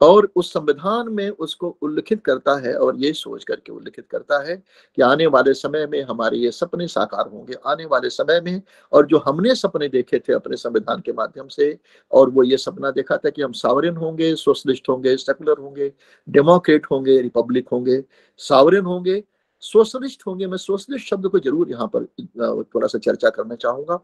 [SPEAKER 2] और उस संविधान में उसको उल्लिखित करता है और ये सोच करके उल्लिखित करता है कि आने वाले समय में हमारे ये सपने साकार होंगे। आने वाले समय में और जो हमने सपने देखे थे अपने संविधान के माध्यम से और वो ये सपना देखा था कि हम सावरिन होंगे, सोशलिस्ट होंगे, सेकुलर होंगे, डेमोक्रेट होंगे, रिपब्लिक होंगे, सावरिन होंगे सोशलिस्ट होंगे मैं सोशलिस्ट शब्द को ज़रूर यहाँ पर थोड़ा सा चर्चा करना चाहूँगा।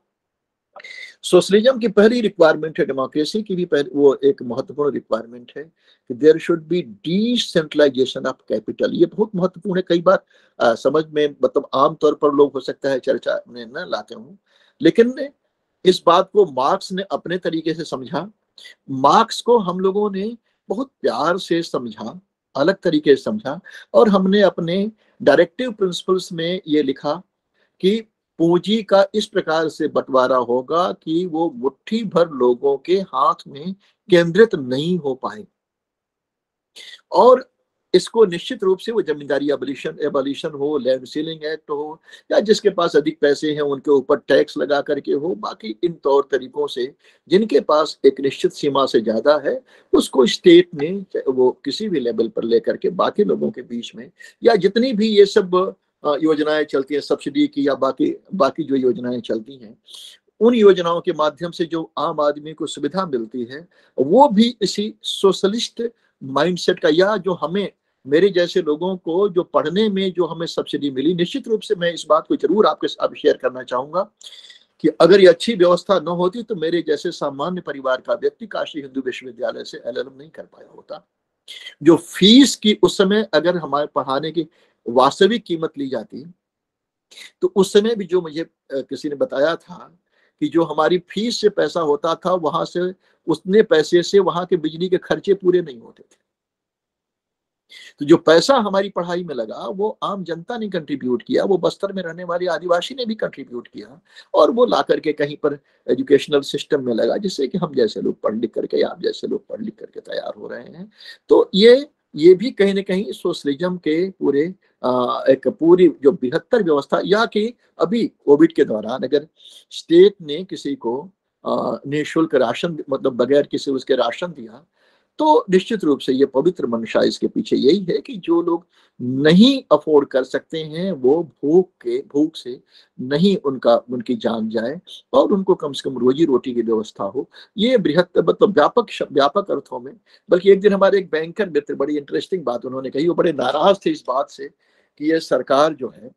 [SPEAKER 2] सोशलिज्म की पहली रिक्वायरमेंट है डेमोक्रेसी की भी पहली वो एक महत्वपूर्ण रिक्वायरमेंट है कि there should be decentralisation of capital ये बहुत महत्वपूर्ण है कई बार आ, समझ में मतलब आमतौर पर लोग हो सकता है चर्चा में न लाते हूँ। लेकिन इस बात को मार्क्स ने अपने तरीके से समझा। मार्क्स को हम लोगों ने बहुत प्यार से समझा अलग तरीके से समझा और हमने अपने डायरेक्टिव प्रिंसिपल्स में ये लिखा कि पूंजी का इस प्रकार से बंटवारा होगा कि वो मुट्ठी भर लोगों के हाथ में केंद्रित नहीं हो पाए। और इसको निश्चित रूप से वो जमींदारी एबोलिशन एबोलिशन हो लैंड सीलिंग एक्ट हो, या जिसके पास अधिक पैसे हैं, उनके ऊपर टैक्स लगा करके हो, बाकी इन तौर तरीकों से जिनके पास एक निश्चित सीमा से ज़्यादा है, उसको स्टेट ने वो किसी भी लेवल पर लेकर के बाकी लोगों के बीच में, या जितनी भी ये सब योजनाएँ चलती हैं सब्सिडी की या बाकी बाकी जो योजनाएँ चलती हैं, उन योजनाओं के माध्यम से जो आम आदमी को सुविधा मिलती है, वो भी इसी सोशलिस्ट माइंडसेट का या जो हमें मेरे जैसे लोगों को जो पढ़ने में जो हमें सब्सिडी मिली, निश्चित रूप से मैं इस बात को ज़रूर आपके साथ शेयर करना चाहूँगा कि अगर ये अच्छी व्यवस्था न होती तो मेरे जैसे सामान्य परिवार का व्यक्ति काशी हिंदू विश्वविद्यालय से एल नहीं कर पाया होता। जो फ़ीस की उस समय अगर हमारे पढ़ाने की वास्तविक कीमत ली जाती तो उस समय भी जो मुझे किसी ने बताया था कि जो हमारी फ़ीस से पैसा होता था, वहाँ से उतने पैसे से वहाँ के बिजली के खर्चे पूरे नहीं होते थे। तो जो पैसा हमारी पढ़ाई में लगा, वो आम जनता ने कंट्रीब्यूट किया, वो बस्तर में रहने वाले आदिवासी ने भी कंट्रीब्यूट किया और वो ला करके कहीं पर एजुकेशनल सिस्टम में लगा, जिससे कि हम जैसे लोग पढ़ लिख करके, आप जैसे लोग पढ़ लिख करके तैयार हो रहे हैं। तो ये ये भी कहीं ना कहीं सोशलिज्म के पूरे एक पूरी जो बेहतर व्यवस्था, या कि अभी कोविड के दौरान अगर स्टेट ने किसी को निःशुल्क राशन मतलब बगैर किसी उसके राशन दिया तो निश्चित रूप से ये पवित्र मंशा इसके पीछे यही है कि जो लोग नहीं अफोर्ड कर सकते हैं वो भूख के भूख से नहीं उनका उनकी जान जाए और उनको कम से कम रोजी रोटी की व्यवस्था हो। ये बृहत मतलब व्यापक व्यापक अर्थों में बल्कि एक दिन हमारे एक बैंकर मित्र बड़ी इंटरेस्टिंग बात उन्होंने कही वो बड़े नाराज़ थे इस बात से कि ये सरकार जो है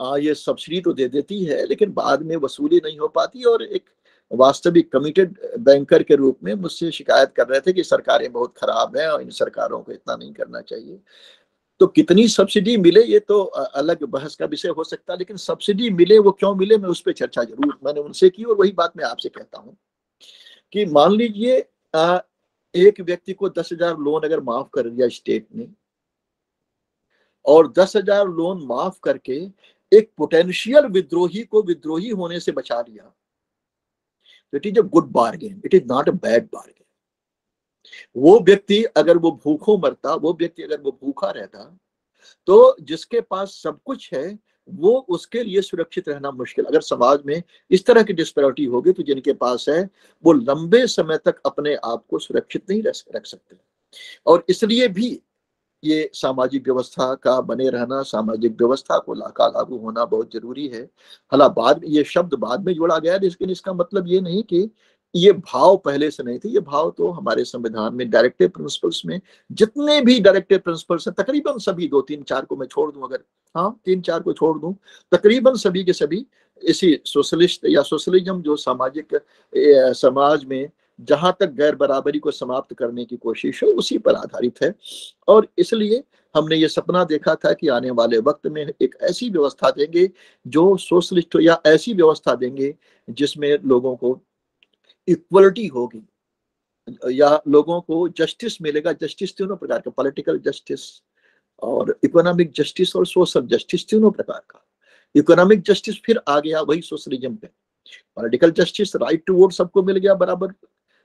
[SPEAKER 2] आ, ये सब्सिडी तो दे देती है लेकिन बाद में वसूली नहीं हो पाती और एक वास्तविक कमिटेड बैंकर के रूप में मुझसे शिकायत कर रहे थे कि सरकारें बहुत खराब हैं और इन सरकारों को इतना नहीं करना चाहिए। तो कितनी सब्सिडी मिले ये तो अलग बहस का विषय हो सकता है लेकिन सब्सिडी मिले, वो क्यों मिले, मैं उस पर चर्चा ज़रूर, मैंने उनसे की और वही बात मैं आपसे कहता हूँ कि मान लीजिए एक व्यक्ति को दस हज़ार लोन अगर माफ़ कर दिया स्टेट ने, और दस हज़ार लोन माफ़ करके एक पोटेंशियल विद्रोही को विद्रोही होने से बचा लिया it is a good bargain it is not a bad bargain वो व्यक्ति अगर वो भूखों मरता, वो व्यक्ति अगर वो भूखा रहता तो जिसके पास सब कुछ है, वो उसके लिए सुरक्षित रहना मुश्किल। अगर समाज में इस तरह की डिस्पेरिटी होगी तो जिनके पास है, वो लंबे समय तक अपने आप को सुरक्षित नहीं रख सकते। और इसलिए भी ये सामाजिक व्यवस्था का बने रहना, सामाजिक व्यवस्था को लाका लागू होना बहुत ज़रूरी है। हालाँकि बाद में, ये शब्द बाद में जोड़ा गया लेकिन इसका मतलब ये नहीं कि ये भाव पहले से नहीं थे। ये भाव तो हमारे संविधान में डायरेक्टिव प्रिंसिपल्स में जितने भी डायरेक्टिव प्रिंसिपल्स हैं, तकरीबन सभी दो, तीन, चार को मैं छोड़ दूँ अगर हाँ तीन, चार को छोड़ दूँ, तकरीबन सभी के सभी इसी सोशलिस्ट या सोशलिज्म जो सामाजिक समाज में जहाँ तक गैर बराबरी को समाप्त करने की कोशिश है, उसी पर आधारित है। और इसलिए हमने ये सपना देखा था कि आने वाले वक्त में एक ऐसी व्यवस्था देंगे जो सोशलिस्ट या ऐसी व्यवस्था देंगे जिसमें लोगों को इक्वलिटी होगी, या लोगों को जस्टिस मिलेगा। जस्टिस तीनों प्रकार का पॉलिटिकल जस्टिस और इकोनॉमिक जस्टिस और सोशल जस्टिस तीनों प्रकार का। इकोनॉमिक जस्टिस फिर आ गया वही सोशलिज्म पे। Political justice right to vote सबको मिल गया बराबर।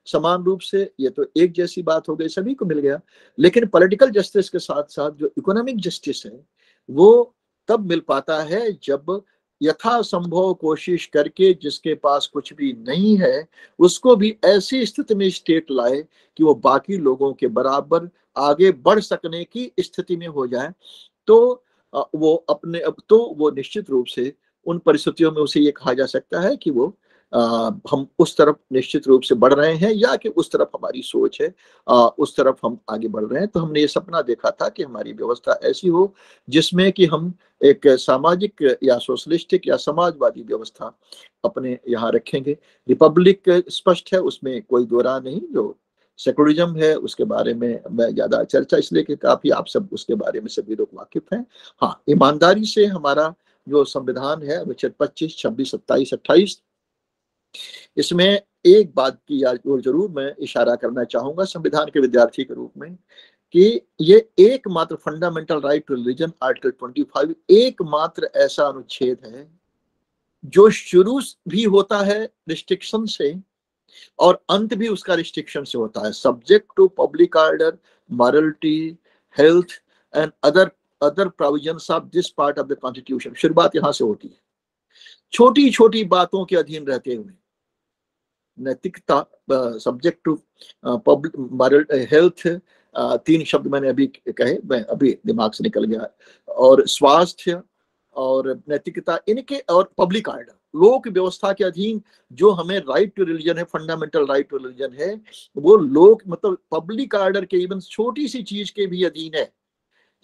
[SPEAKER 2] समान रूप से, ये तो एक जैसी बात हो गई, सभी को मिल गया। लेकिन पॉलिटिकल जस्टिस के साथ साथ जो इकोनॉमिक जस्टिस है, वो तब मिल पाता है जब यथासंभव कोशिश करके जिसके पास कुछ भी नहीं है, उसको भी ऐसी स्थिति में स्टेट लाए कि वो बाकी लोगों के बराबर आगे बढ़ सकने की स्थिति में हो जाए। तो वो अपने, अब तो वो निश्चित रूप से उन परिस्थितियों में उसे ये कहा जा सकता है कि वो आ, हम उस तरफ़ निश्चित रूप से बढ़ रहे हैं या कि उस तरफ़ हमारी सोच है। आ, उस तरफ़ हम आगे बढ़ रहे हैं। तो हमने ये सपना देखा था कि हमारी व्यवस्था ऐसी हो जिसमें कि हम एक सामाजिक या सोशलिस्टिक या समाजवादी व्यवस्था अपने यहाँ रखेंगे। रिपब्लिक स्पष्ट है उसमें कोई दोरा नहीं जो सेकुलरिज्म है उसके बारे में मैं ज़्यादा चर्चा इसलिए कि काफ़ी आप सब उसके बारे में सभी लोग वाकिफ हैं। हाँ ईमानदारी से हमारा जो संविधान है अनुच्छेद पच्चीस छब्बीस सत्ताईस अट्ठाईस इसमें एक बात की और ज़रूर मैं इशारा करना चाहूँगा संविधान के विद्यार्थी के रूप में कि ये एकमात्र fundamental right to religion article 25 एकमात्र ऐसा अनुच्छेद है जो शुरू भी होता है रिस्ट्रिक्शन से और अंत भी उसका रिस्ट्रिक्शन से होता है। Subject to public order morality health and other other provision of this part of the constitution शुरुआत यहाँ से होती है। छोटी छोटी बातों के अधीन रहते हुए। नैतिकता सब्जेक्ट टू पब्लिक हेल्थ तीन शब्द मैंने अभी कहे, मैं अभी दिमाग से निकल गया। और स्वास्थ्य और नैतिकता, इनके और पब्लिक ऑर्डर लोक व्यवस्था के अधीन जो हमें राइट टू रिलीजन है फंडामेंटल राइट टू रिलीजन है, वो लोक मतलब पब्लिक ऑर्डर के इवन छोटी सी चीज़ के भी अधीन है।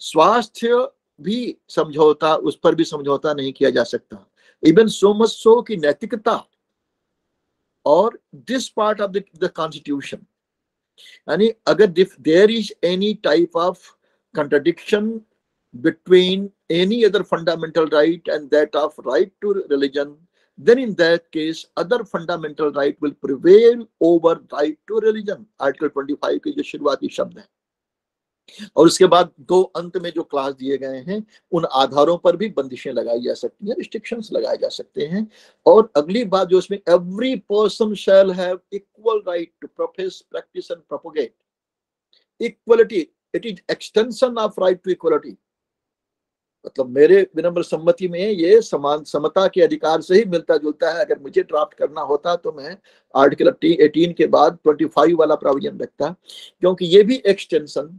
[SPEAKER 2] स्वास्थ्य भी समझौता, उस पर भी समझौता नहीं किया जा सकता। इवन सो मच सो की नैतिकता और this part of the constitution यानी अगर there is any type of contradiction between any other fundamental right and that of right to religion then in that case other fundamental right will prevail over right to religion article 25 के जो शुरुआती शब्द है और उसके बाद दो अंत में जो क्लास दिए गए हैं, उन आधारों पर भी बंदिशें लगाई जा सकती हैं रिस्ट्रिक्शंस लगाए जा सकते हैं। और अगली बात जो इसमें every person shall have equal right to profess practice and propagate equality it is extension of right to equality मतलब मेरे विनम्र सम्मति में ये समान, समता के अधिकार से ही मिलता जुलता है। अगर मुझे ड्राफ्ट करना होता तो मैं आर्टिकल एटीन के बाद ट्वेंटी फाइव वाला प्रोविज़न रखता। क्योंकि ये भी एक्सटेंशन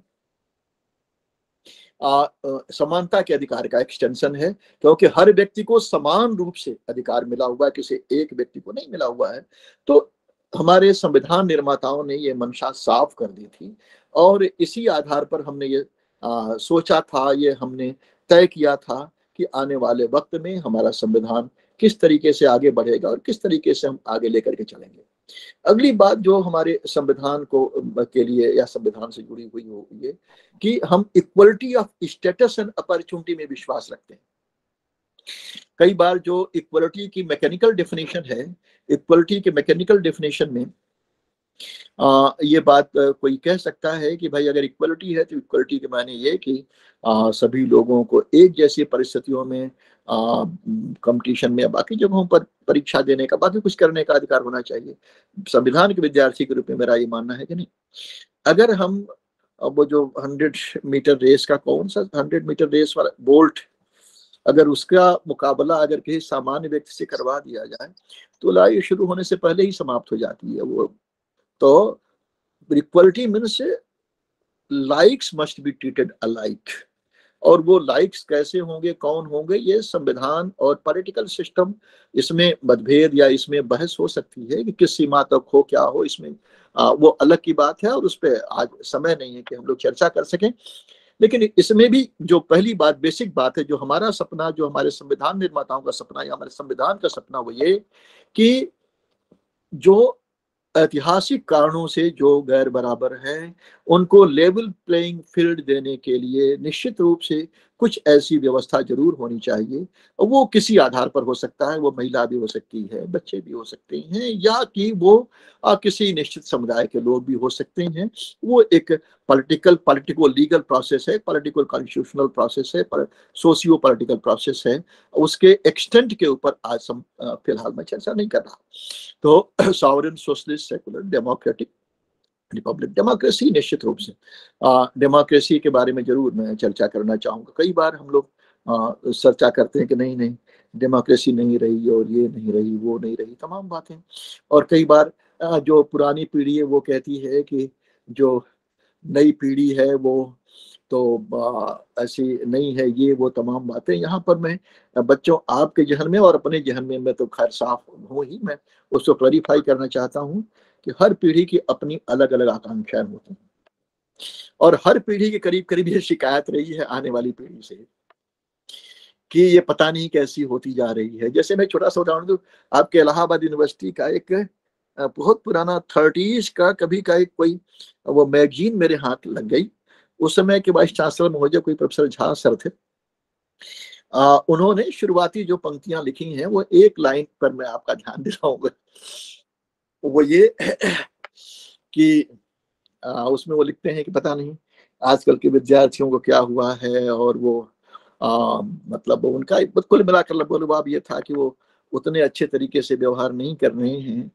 [SPEAKER 2] समानता के अधिकार का एक्सटेंशन है क्योंकि हर व्यक्ति को समान रूप से अधिकार मिला हुआ है किसी एक व्यक्ति को नहीं मिला हुआ है। तो हमारे संविधान निर्माताओं ने ये मंशा साफ़ कर दी थी और इसी आधार पर हमने ये आ, सोचा था ये हमने तय किया था कि आने वाले वक्त में हमारा संविधान किस तरीके से आगे बढ़ेगा और किस तरीके से हम आगे लेकर के चलेंगे। अगली बात जो हमारे संविधान को के लिए या संविधान से जुड़ी हुई हो, ये कि हम equality of status and opportunity में विश्वास रखते हैं। कई बार जो इक्वलिटी की मैकेनिकल डेफिनेशन है इक्वलिटी के मैकेनिकल डेफिनेशन में आ, ये बात कोई कह सकता है कि भाई अगर इक्वलिटी है तो इक्वलिटी के माने ये कि आ, सभी लोगों को एक जैसी परिस्थितियों में कंपटीशन में बाकी जगहों पर परीक्षा देने का बाकी कुछ करने का अधिकार होना चाहिए। संविधान के विद्यार्थी के रूप में मेरा ये मानना है कि नहीं? अगर हम वो जो हंड्रेड मीटर रेस का कौन सा हंड्रेड मीटर रेस वाला बोल्ट अगर उसका मुकाबला अगर किसी सामान्य व्यक्ति से करवा दिया जाए तो लड़ाई शुरू होने से पहले ही समाप्त हो जाती है वो तो equality means likes must be treated alike और वो लाइक्स कैसे होंगे कौन होंगे ये संविधान और पॉलिटिकल सिस्टम इसमें मतभेद या इसमें बहस हो सकती है कि किस सीमा तक हो क्या हो इसमें आ, वो अलग की बात है और उस पर आज समय नहीं है कि हम लोग चर्चा कर सकें। लेकिन इसमें भी जो पहली बात बेसिक बात है जो हमारा सपना जो हमारे संविधान निर्माताओं का सपना या हमारे संविधान का सपना वो ये कि जो ऐतिहासिक कारणों से जो गैर बराबर हैं, उनको लेवल प्लेइंग फ़ील्ड देने के लिए निश्चित रूप से कुछ ऐसी व्यवस्था ज़रूर होनी चाहिए। वो किसी आधार पर हो सकता है वो महिला भी हो सकती है बच्चे भी हो सकते हैं या कि वो आ, किसी निश्चित समुदाय के लोग भी हो सकते हैं। वो एक पॉलिटिकल पॉलिटिकल लीगल प्रोसेस है पॉलिटिकल कॉन्स्टिट्यूशनल प्रोसेस है पर सोशियो पॉलिटिकल प्रोसेस है। उसके एक्सटेंट के ऊपर आज फ़िलहाल मैं चर्चा नहीं कर रहा। तो sovereign socialist secular democratic republic democracy निश्चित रूप से। डेमोक्रेसी के बारे में ज़रूर मैं चर्चा करना चाहूँगा। कई बार हम लोग चर्चा करते हैं कि नहीं नहीं डेमोक्रेसी नहीं रही और ये नहीं रही, वो नहीं रही, तमाम बातें। और कई बार जो पुरानी पीढ़ी है वो कहती है कि जो नई पीढ़ी है वो तो ऐसी नहीं है, ये, वो तमाम बातें। यहाँ पर मैं, बच्चों, आपके जहन में और अपने जहन में मैं तो खैर साफ़ हूँ ही, मैं उसको क्लैरिफाई करना चाहता हूँ कि हर पीढ़ी की अपनी अलग अलग आकांक्षाएँ होती हैं। और हर पीढ़ी के करीब करीब ये शिकायत रही है आने वाली पीढ़ी से कि ये पता नहीं कैसी होती जा रही है। जैसे मैं छोटा सा उदाहरण दू आपके इलाहाबाद यूनिवर्सिटी का एक बहुत पुराना थर्टीज का कभी का एक कोई वो मैगजीन मेरे हाथ लग गई। उस समय के वाइस चांसलर महोदय कोई प्रोफेसर झा सर थे। आ, उन्होंने शुरुआती जो पंक्तियाँ लिखी हैं वो एक लाइन पर मैं आपका ध्यान दिलाऊँगा। वो ये कि आ, उसमें वो लिखते हैं कि पता नहीं आजकल के विद्यार्थियों को क्या हुआ है और वो आ, मतलब उनका कुल मिलाकर लगभग ये था कि वो उतने अच्छे तरीके से व्यवहार नहीं कर रहे हैं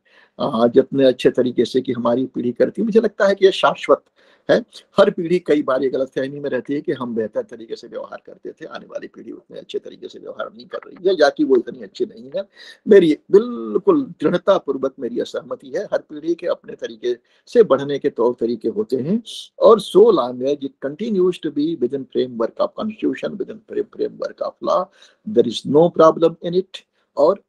[SPEAKER 2] जितने अच्छे तरीके से कि हमारी पीढ़ी करती मुझे लगता है कि ये शाश्वत है। हर पीढ़ी कई बार ये गलत फहमी में रहती है कि हम बेहतर तरीके से व्यवहार करते थे, आने वाली पीढ़ी उतने अच्छे तरीके से व्यवहार नहीं कर रही है, या कि वो इतनी अच्छी नहीं है। मेरी बिल्कुल दृढ़ता पूर्वक मेरी असहमति है, हर पीढ़ी के अपने तरीके से बढ़ने के तौर तरीके होते हैं, और so language it continues to be within framework of constitution within framework of law there is no problem in it और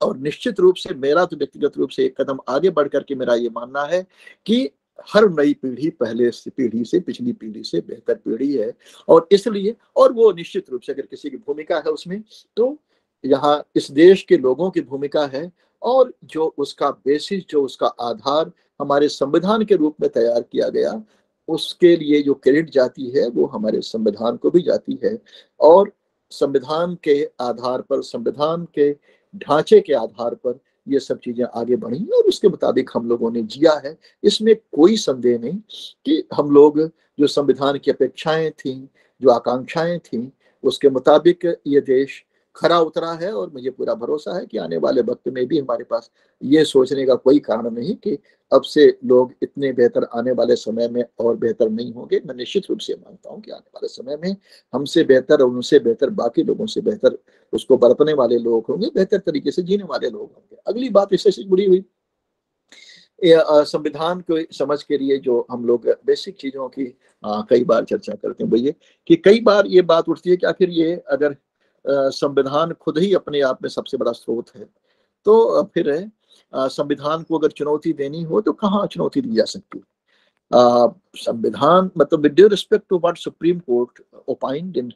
[SPEAKER 2] और निश्चित रूप से मेरा तो व्यक्तिगत रूप से एक कदम आगे बढ़ करके मेरा ये मानना है कि हर नई पीढ़ी पहले से पीढ़ी से, पिछली पीढ़ी से बेहतर पीढ़ी है। और इसलिए, और वो निश्चित रूप से अगर किसी की भूमिका है उसमें तो यहाँ इस देश के लोगों की भूमिका है। और जो उसका बेसिस जो उसका आधार हमारे संविधान के रूप में तैयार किया गया, उसके लिए जो क्रेडिट जाती है, वो हमारे संविधान को भी जाती है। और संविधान के आधार पर, संविधान के ढांचे के आधार पर ये सब चीज़ें आगे बढ़ी और उसके मुताबिक हम लोगों ने जिया है। इसमें कोई संदेह नहीं कि हम लोग जो संविधान की अपेक्षाएँ थी, जो आकांक्षाएँ थी, उसके मुताबिक ये देश खरा उतरा है और मुझे पूरा भरोसा है कि आने वाले वक्त में भी हमारे पास ये सोचने का कोई कारण नहीं कि अब से लोग इतने बेहतर आने वाले समय में और बेहतर नहीं होंगे। मैं निश्चित रूप से मानता हूँ कि आने वाले समय में हमसे बेहतर और उनसे बेहतर बाकी लोगों से बेहतर उसको बरतने वाले लोग होंगे बेहतर तरीके से जीने वाले लोग होंगे। अगली बात इससे जुड़ी हुई। संविधान को समझ के लिए जो हम लोग बेसिक चीज़ों की आ, कई बार चर्चा करते हैं भैया कि कई बार ये बात उठती है कि आखिर ये अगर संविधान खुद ही अपने आप में सबसे बड़ा स्रोत है। तो फिर संविधान को अगर चुनौती देनी हो तो कहाँ चुनौती दी जा सकती है? संविधान मतलब with respect to what supreme court opined in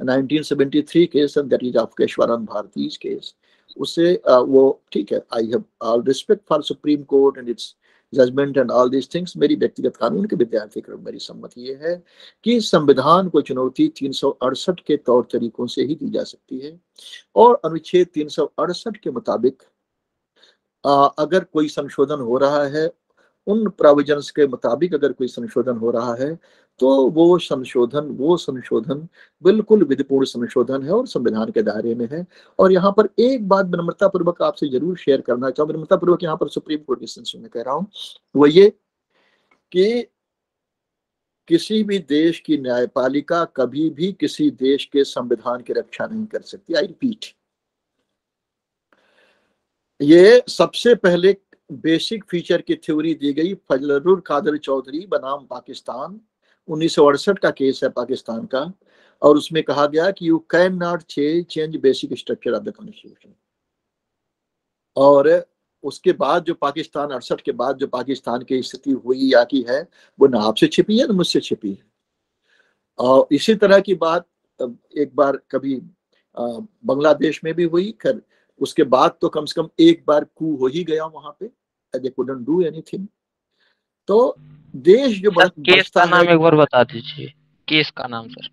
[SPEAKER 2] 1973 case and that is of Kesavananda भारतीज case उससे वो, ठीक है I have respect for supreme court and its judgement and all these things मेरी व्यक्तिगत कानून के विद्यार्थी क्रम मेरी सम्मति ये है कि संविधान को चुनौती तीन के तौर तरीकों से ही दी जा सकती है और अनुच्छेद तीन के मुताबिक आ, अगर कोई संशोधन हो रहा है उन प्रोविजंस के मुताबिक अगर कोई संशोधन हो रहा है तो वो संशोधन वो संशोधन बिल्कुल विधिपूर्ण संशोधन है और संविधान के दायरे में है। और यहाँ पर एक बात विनम्रता पूर्वक आपसे ज़रूर शेयर करना चाहूँ। विनम्रता पूर्वक यहाँ पर सुप्रीम कोर्ट के में कह रहा हूँ, वो ये कि किसी भी देश की न्यायपालिका कभी भी किसी देश के संविधान की रक्षा नहीं कर सकती। आई रिपीट ये सबसे पहले बेसिक फीचर की थ्योरी दी गई। फजलरुल कादर चौधरी बनाम पाकिस्तान। उन्नीस का केस है पाकिस्तान का। और उसमें कहा गया कि you can not change basic structure of the constitution और उसके बाद जो पाकिस्तान, अड़सठ के बाद जो पाकिस्तान की स्थिति हुई, या की है, वो ना आपसे छिपी है, ना मुझसे छिपी है। और इसी तरह की बात एक बार कभी बांग्लादेश में भी हुई, खैर, उसके बाद तो कम से कम एक बार कू हो ही गया वहाँ पे। दे कुडंट डू एनीथिंग तो देश जो बस
[SPEAKER 4] केस का नाम एक बार बता दीजिए। केस का नाम sir.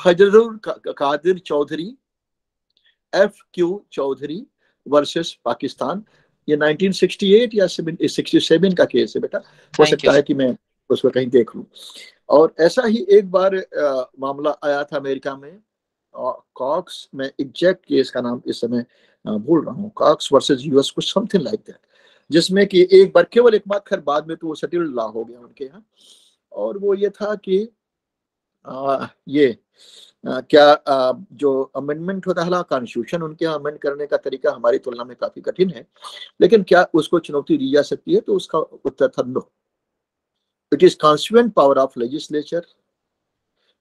[SPEAKER 2] Fazlul Quader Chowdhury F Q Chowdhury versus Pakistan. ये 1968 या 67 का केस है बेटा। हो सकता है कि मैं उसको कहीं देख लूँ। और ऐसा ही एक बार आ, मामला आया था अमेरिका में। कॉक्स में एग्जैक्ट केस का नाम इस समय भूल रहा हूँ। कॉक्स वर्सेस यूएस कुछ समथिंग लाइक दैट जिसमें कि एक बार केवल एक बात खैर बाद में तो वो सेटल लॉ हो गया उनके यहाँ। और वो ये था कि आ, ये आ, क्या आ, जो अमेंडमेंट होता है कॉन्स्टिट्यूशन उनके यहाँ अमेंड करने का तरीका हमारी तुलना में काफ़ी कठिन है लेकिन क्या उसको चुनौती दी जा सकती है तो उसका उत्तर था no it is constituent power of legislature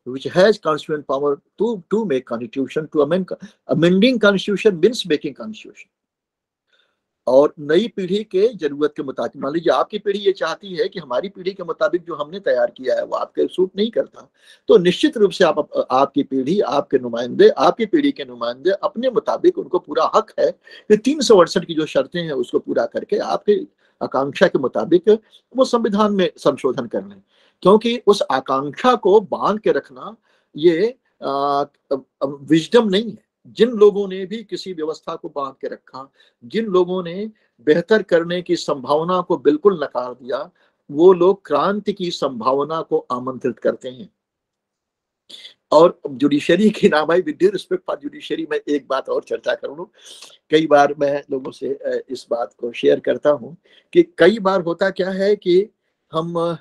[SPEAKER 2] which has constituent power to to make constitution to amend amending constitution means making constitution. और नई पीढ़ी के ज़रूरत के मुताबिक, मान लीजिए आपकी पीढ़ी ये चाहती है कि हमारी पीढ़ी के मुताबिक जो हमने तैयार किया है, वो आपके सूट नहीं करता। तो निश्चित रूप से आप आपकी पीढ़ी आपके नुमाइंदे, आपकी पीढ़ी के नुमाइंदे अपने मुताबिक उनको पूरा हक है कि तीन सौ अड़सठ की जो शर्तें हैं उसको पूरा करके आपके आकांक्षा के मुताबिक वो संविधान में संशोधन कर लें। क्योंकि उस आकांक्षा को बाँध के रखना ये विजडम नहीं है। जिन लोगों ने भी किसी व्यवस्था को बाँध के रखा, जिन लोगों ने बेहतर करने की संभावना को बिल्कुल नकार दिया, वो लोग क्रांति की संभावना को आमंत्रित करते हैं। और जुडिशरी की नाम आई, विद रिस्पेक्ट फॉर जुडिशरी, में एक बात और चर्चा कर लू। कई बार मैं लोगों से इस बात को शेयर करता हूँ कि कई बार होता क्या है कि हम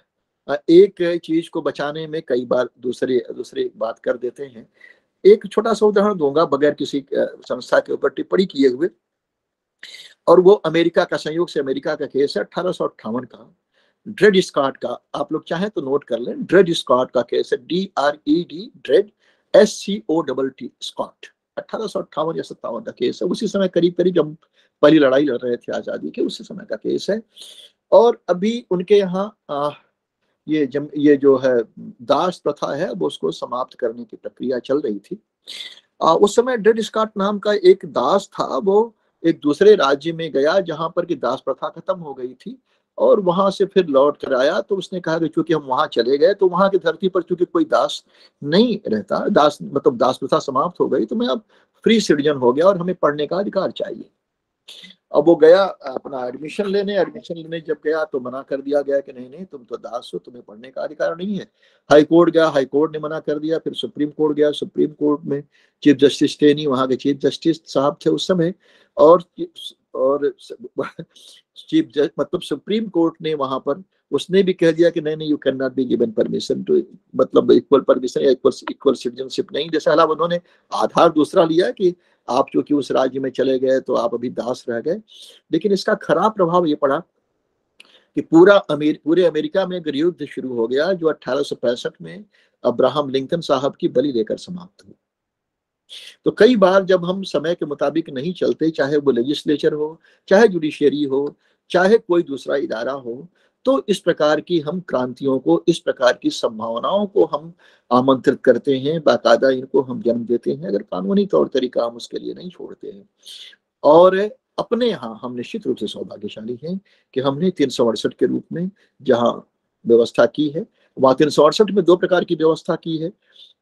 [SPEAKER 2] एक चीज़ को बचाने में कई बार दूसरे दूसरे बात कर देते हैं। एक छोटा सा उदाहरण दूँगा, बगैर किसी संस्था के ऊपर टिप्पणी किए हुए। और वो अमेरिका का, संयोग से अमेरिका का केस है, अठारह का। ड्रेड स्कॉट का, आप लोग चाहें तो नोट कर लें। ड्रेड स्कॉट का केस है D R E D Dred S C O double T Scott अठारह या सत्तावन का केस है, उसी समय करीब करीब जब पहली लड़ाई लड़ रहे थे आज़ादी के, उसी समय का केस है। और अभी उनके यहाँ ये जम ये जो है दास प्रथा है वो उसको समाप्त करने की प्रक्रिया चल रही थी। आ, उस समय डेड स्कॉट नाम का एक दास था वो एक दूसरे राज्य में गया जहाँ पर की दास प्रथा खत्म हो गई थी और वहाँ से फिर लौट कर आया तो उसने कहा कि चूँकि हम वहाँ चले गए तो वहाँ की धरती पर चूँकि कोई दास नहीं रहता दास मतलब दास प्रथा समाप्त हो गई तो मैं अब फ्री सिटीजन हो गया और हमें पढ़ने का अधिकार चाहिए। अब वो गया, अपना एडमिशन लेने। एडमिशन लेने जब गया तो मना कर दिया गया कि नहीं नहीं, तुम तो दास हो, तुम्हें पढ़ने का अधिकार नहीं है। हाई कोर्ट गया हाई कोर्ट ने मना कर दिया। फिर सुप्रीम कोर्ट गया। सुप्रीम कोर्ट में चीफ जस्टिस टेनी वहाँ के चीफ जस्टिस साहब थे उस समय। और और चीफ जज मतलब सुप्रीम कोर्ट ने वहाँ पर उसने भी कह दिया कि नहीं नहीं you can not be given permission to मतलब इक्वल परमिशन या इक्वल इक्वल सिटीजनशिप नहीं। जैसे हालाँकि उन्होंने आधार दूसरा लिया कि आप चूँकि उस राज्य में चले गए तो आप अभी दास रह गए। लेकिन इसका खराब प्रभाव ये पड़ा कि पूरा अमेर, पूरे अमेरिका में अगर युद्ध शुरू हो गया, जो अठारह में अब्राहम लिंकन साहब की बलि लेकर समाप्त हुई। तो कई बार जब हम समय के मुताबिक नहीं चलते, चाहे वो लेजिस्लेचर हो, चाहे जुडिशियरी हो, चाहे कोई दूसरा इदारा हो तो इस प्रकार की हम क्रांतियों को, इस प्रकार की संभावनाओं को हम आमंत्रित करते हैं, बाकायदा इनको हम जन्म देते हैं, अगर कानूनी तौर तरीका हम उसके लिए नहीं छोड़ते हैं। और अपने यहाँ हम निश्चित रूप से सौभाग्यशाली हैं कि हमने तीन सौ अड़सठ के रूप में जहाँ व्यवस्था की है, वहाँ तीन सौ अड़सठ में दो प्रकार की व्यवस्था की है।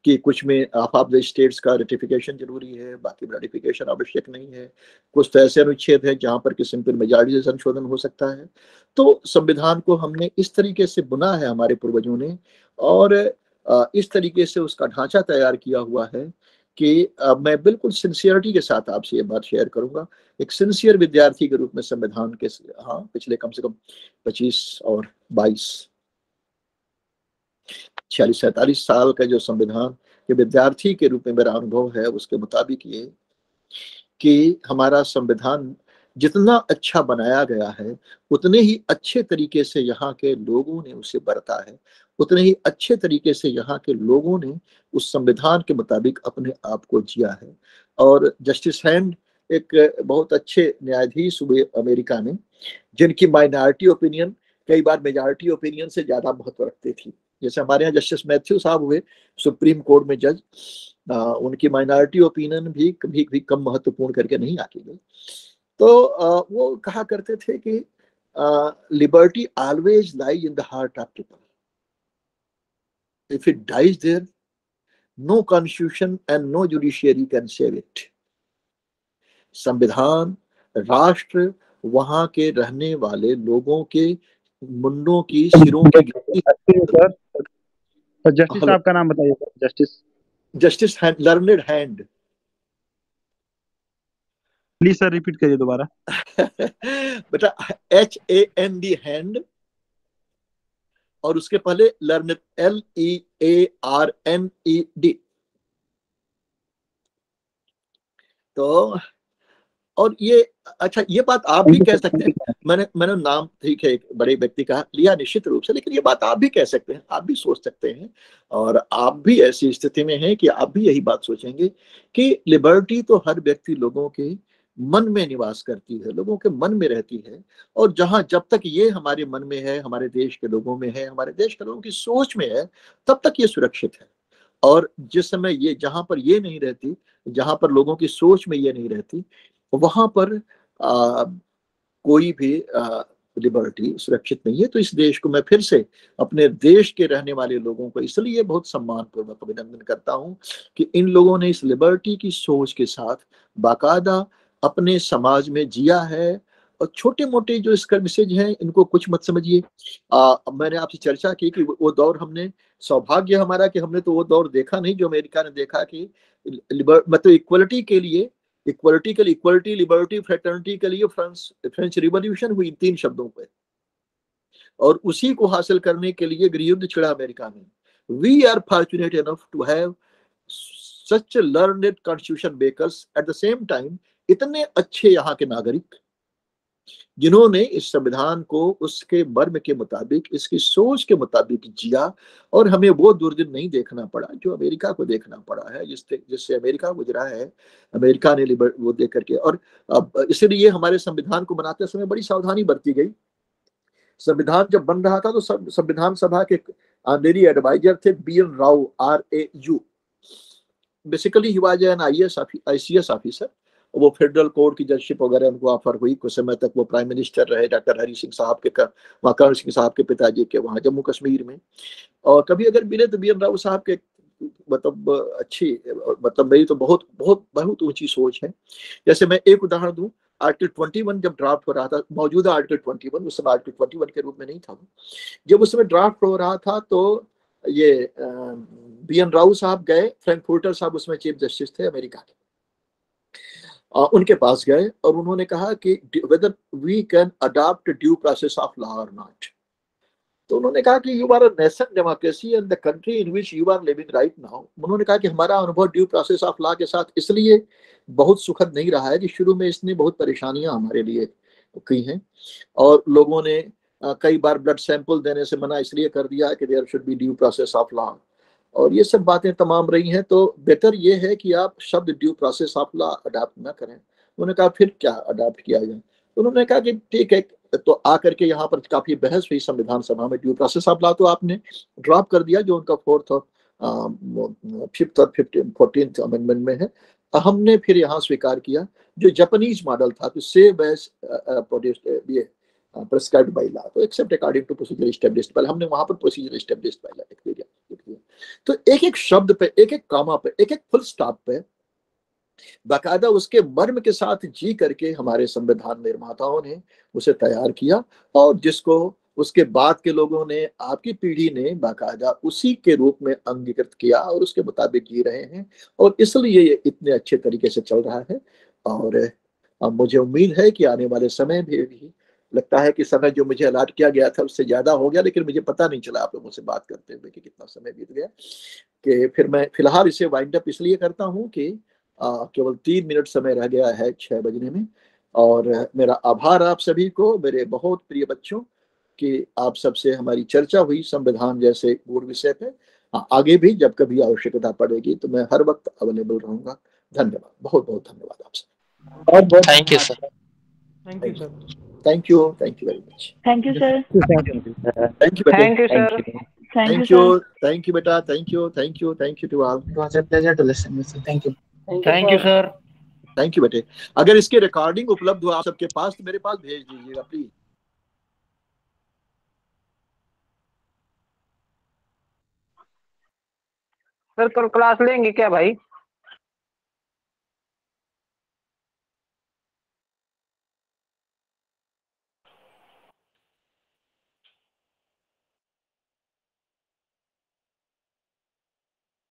[SPEAKER 2] कि कुछ में आप ऑफ़ द स्टेट्स का रेटिफिकेशन ज़रूरी है, बाकी रेटिफिकेशन आवश्यक नहीं है। कुछ तो ऐसे अनुच्छेद है जहाँ पर कि सिंपल मेजॉरिटी से संशोधन हो सकता है। तो संविधान को हमने इस तरीके से बुना है हमारे पूर्वजों ने और इस तरीके से उसका ढांचा तैयार किया हुआ है कि मैं बिल्कुल सिंसियरिटी के साथ आपसे ये बात शेयर करूँगा। एक सिंसियर विद्यार्थी के रूप में संविधान के हाँ पिछले कम से कम पच्चीस और बाईस छियालीस, सैतालीस साल का जो संविधान के विद्यार्थी के रूप में मेरा अनुभव है, उसके मुताबिक ये कि हमारा संविधान जितना अच्छा बनाया गया है, उतने ही अच्छे तरीके से यहाँ के लोगों ने उसे बरता है। उतने ही अच्छे तरीके से यहाँ के लोगों ने उस संविधान के मुताबिक अपने आप को जिया है। और जस्टिस हैंड एक बहुत अच्छे न्यायाधीश हुए अमेरिका में, जिनकी माइनॉरिटी ओपिनियन, कई बार मेजॉरिटी ओपिनियन से ज़्यादा महत्व रखती थी। जैसे हमारे यहाँ जस्टिस मैथ्यू साहब हुए सुप्रीम कोर्ट में जज आ, उनकी माइनॉरिटी ओपिनियन भी कभी भी कम महत्वपूर्ण करके नहीं आती गई तो आ, वो कहा करते थे कि liberty always lie in the heart of people if it dies there no constitution and no judiciary can save it संविधान राष्ट्र वहाँ के रहने वाले लोगों के मुंडों की सिरों की
[SPEAKER 5] जस्टिस साहब का नाम बताइए justice.
[SPEAKER 2] Justice learned hand.
[SPEAKER 5] Please sir repeat करिए दोबारा।
[SPEAKER 2] बेटा H A N D hand और उसके पहले learn L E A R N E D तो और ये अच्छा ये बात आप भी कह सकते हैं। मैंने मैंने नाम ठीक है एक बड़े व्यक्ति का लिया निश्चित रूप से लेकिन ये बात आप भी कह सकते हैं आप भी सोच सकते हैं और आप भी ऐसी स्थिति में हैं कि आप भी यही बात सोचेंगे कि लिबर्टी तो हर व्यक्ति लोगों के मन में निवास करती है लोगों के मन में रहती है और जहाँ जब तक ये हमारे मन में है हमारे देश के लोगों में है हमारे देश के लोगों की सोच में है तब तक ये सुरक्षित है। और जिस समय ये जहाँ पर ये नहीं रहती जहाँ पर लोगों की सोच में ये नहीं रहती वहाँ पर आ, कोई भी लिबर्टी सुरक्षित नहीं है। तो इस देश को मैं फिर से अपने देश के रहने वाले लोगों को इसलिए बहुत सम्मान पूर्वक अभिनंदन करता हूँ कि इन लोगों ने इस लिबर्टी की सोच के साथ बाकायदा अपने समाज में जिया है और छोटे मोटे जो इसका मैसेज हैं इनको कुछ मत समझिए। मैंने आपसे चर्चा की कि वो दौर हमने सौभाग्य हमारा कि हमने तो वो दौर देखा नहीं जो अमेरिका ने देखा कि मतलब इक्वलिटी के लिए इक्वलिटी के लिए इक्वलिटी लिबर्टी फ्रेटर्निटी के लिए फ्रांस फ्रेंच रिवोल्यूशन हुई तीन शब्दों पे। और उसी को हासिल करने के लिए गृहयुद्ध छिड़ा अमेरिका में we are fortunate enough to have such learned constitution makers at the same time इतने अच्छे यहाँ के नागरिक जिन्होंने इस संविधान को उसके मर्म के मुताबिक, इसकी सोच के मुताबिक जिया और हमें वो दुर्दिन नहीं देखना पड़ा, जो अमेरिका को देखना पड़ा है जिससे जिससे अमेरिका गुजरा है, अमेरिका ने लिबर, वो देख करके। और अब इसलिए हमारे संविधान को बनाते समय बड़ी सावधानी बरती गई। संविधान जब बन रहा था तो संविधान सभा के मेरी एडवाइजर थे B N Rao, R A U. Basically he was an I S I C S officer. वो फेडरल कोर्ट की जजशिप वगैरह उनको ऑफ़र हुई। कुछ समय तक वो प्राइम मिनिस्टर रहे डॉक्टर हरी सिंह साहब के वहाँ सिंह साहब के पिताजी के, वहाँ जम्मू कश्मीर में। और कभी अगर मिले तो बी एन राव साहब के मतलब अच्छी मतलब मेरी तो बहुत बहुत बहुत ऊँची सोच है। जैसे मैं एक उदाहरण दूँ आर्टिकल 21 जब ड्राफ्ट हो रहा था, मौजूदा आर्टिकल 21 उस समय आर्टिकल 21 के रूप में नहीं था जब उस समय ड्राफ्ट हो रहा था तो ये बी एन राव साहब गए फ्रैंकफर्टर साहब उसमें चीफ जस्टिस थे अमेरिका के। उनके पास गए और उन्होंने कहा कि whether we can adopt due process of law और नॉट तो उन्होंने कहा कि you are nation democracy and the country in which you are living right now उन्होंने कहा कि हमारा अनुभव ड्यू प्रोसेस ऑफ़ लॉ के साथ इसलिए बहुत सुखद नहीं रहा है कि शुरू में इसने बहुत परेशानियाँ हमारे लिए की हैं। और लोगों ने कई बार ब्लड सैंपल देने से मना इसलिए कर दिया कि there should be due process of law और ये सब बातें तमाम रही हैं तो बेहतर ये है कि आप शब्द due process of law adopt ना करें। उन्होंने कहा, फिर क्या अडाप्ट किया जाए? उन्होंने कहा कि, ठीक है तो आकर के यहाँ पर काफ़ी बहस हुई संविधान सभा में ड्यू प्रोसेस ऑफ़ लॉ तो आपने ड्रॉप कर दिया जो उनका फोर्थ और फिफ्थ और फिफ्टीन फोर्टीन अमेंडमेंट में है। हमने फिर यहाँ स्वीकार किया, जो जापानीज मॉडल था तो सेव एज ये प्रेस्क्राइब्ड बाय लॉ तो except according to procedure established पहले हमने वहाँ पर प्रोसीजर एस्टेब्लिश्ड बाय लॉ लिख दिया लिख दिया तो एक एक शब्द पे, एक एक कामा पे, एक एक फुल स्टॉप पे, बाकायदा उसके मर्म के साथ जी करके हमारे संविधान निर्माताओं ने उसे तैयार किया और जिसको उसके बाद के लोगों ने, आपकी पीढ़ी ने बाकायदा उसी के रूप में अंगीकृत किया और उसके मुताबिक जी रहे हैं और इसलिए ये इतने अच्छे तरीके से चल रहा है और मुझे उम्मीद है कि आने वाले समय में भी लगता है कि समय जो मुझे अलाट किया गया था उससे ज़्यादा हो गया लेकिन मुझे पता नहीं चला आप लोगों से बात करते हुए कि कितना समय बीत गया। कि फिर मैं फ़िलहाल इसे वाइंड अप इसलिए करता हूँ कि केवल तीन मिनट समय रह गया है छह बजने में। और मेरा आभार आप सभी को मेरे बहुत प्रिय बच्चों कि आप सबसे हमारी चर्चा हुई संविधान जैसे गुण विषय पे। हाँ, आगे भी जब कभी आवश्यकता पड़ेगी तो मैं हर वक्त अवेलेबल रहूँगा। धन्यवाद बहुत बहुत धन्यवाद आपसे
[SPEAKER 6] बहुत बहुत
[SPEAKER 4] thank you sir
[SPEAKER 7] thank you sir
[SPEAKER 2] thank you thank you very much
[SPEAKER 8] Thank you, sir.
[SPEAKER 2] Thank you बेटा
[SPEAKER 7] thank you sir
[SPEAKER 8] Thank you,
[SPEAKER 2] thank
[SPEAKER 8] sir.
[SPEAKER 2] You thank you बेटा thank you thank you thank you to all
[SPEAKER 6] It was a pleasure to listen you. Thank you.
[SPEAKER 7] Thank you sir
[SPEAKER 2] thank you बेटे अगर इसकी recording उपलब्ध हो आप सबके पास तो मेरे पास भेज दीजिएगा प्लीज़
[SPEAKER 7] सर कल क्लास लेंगे क्या भाई?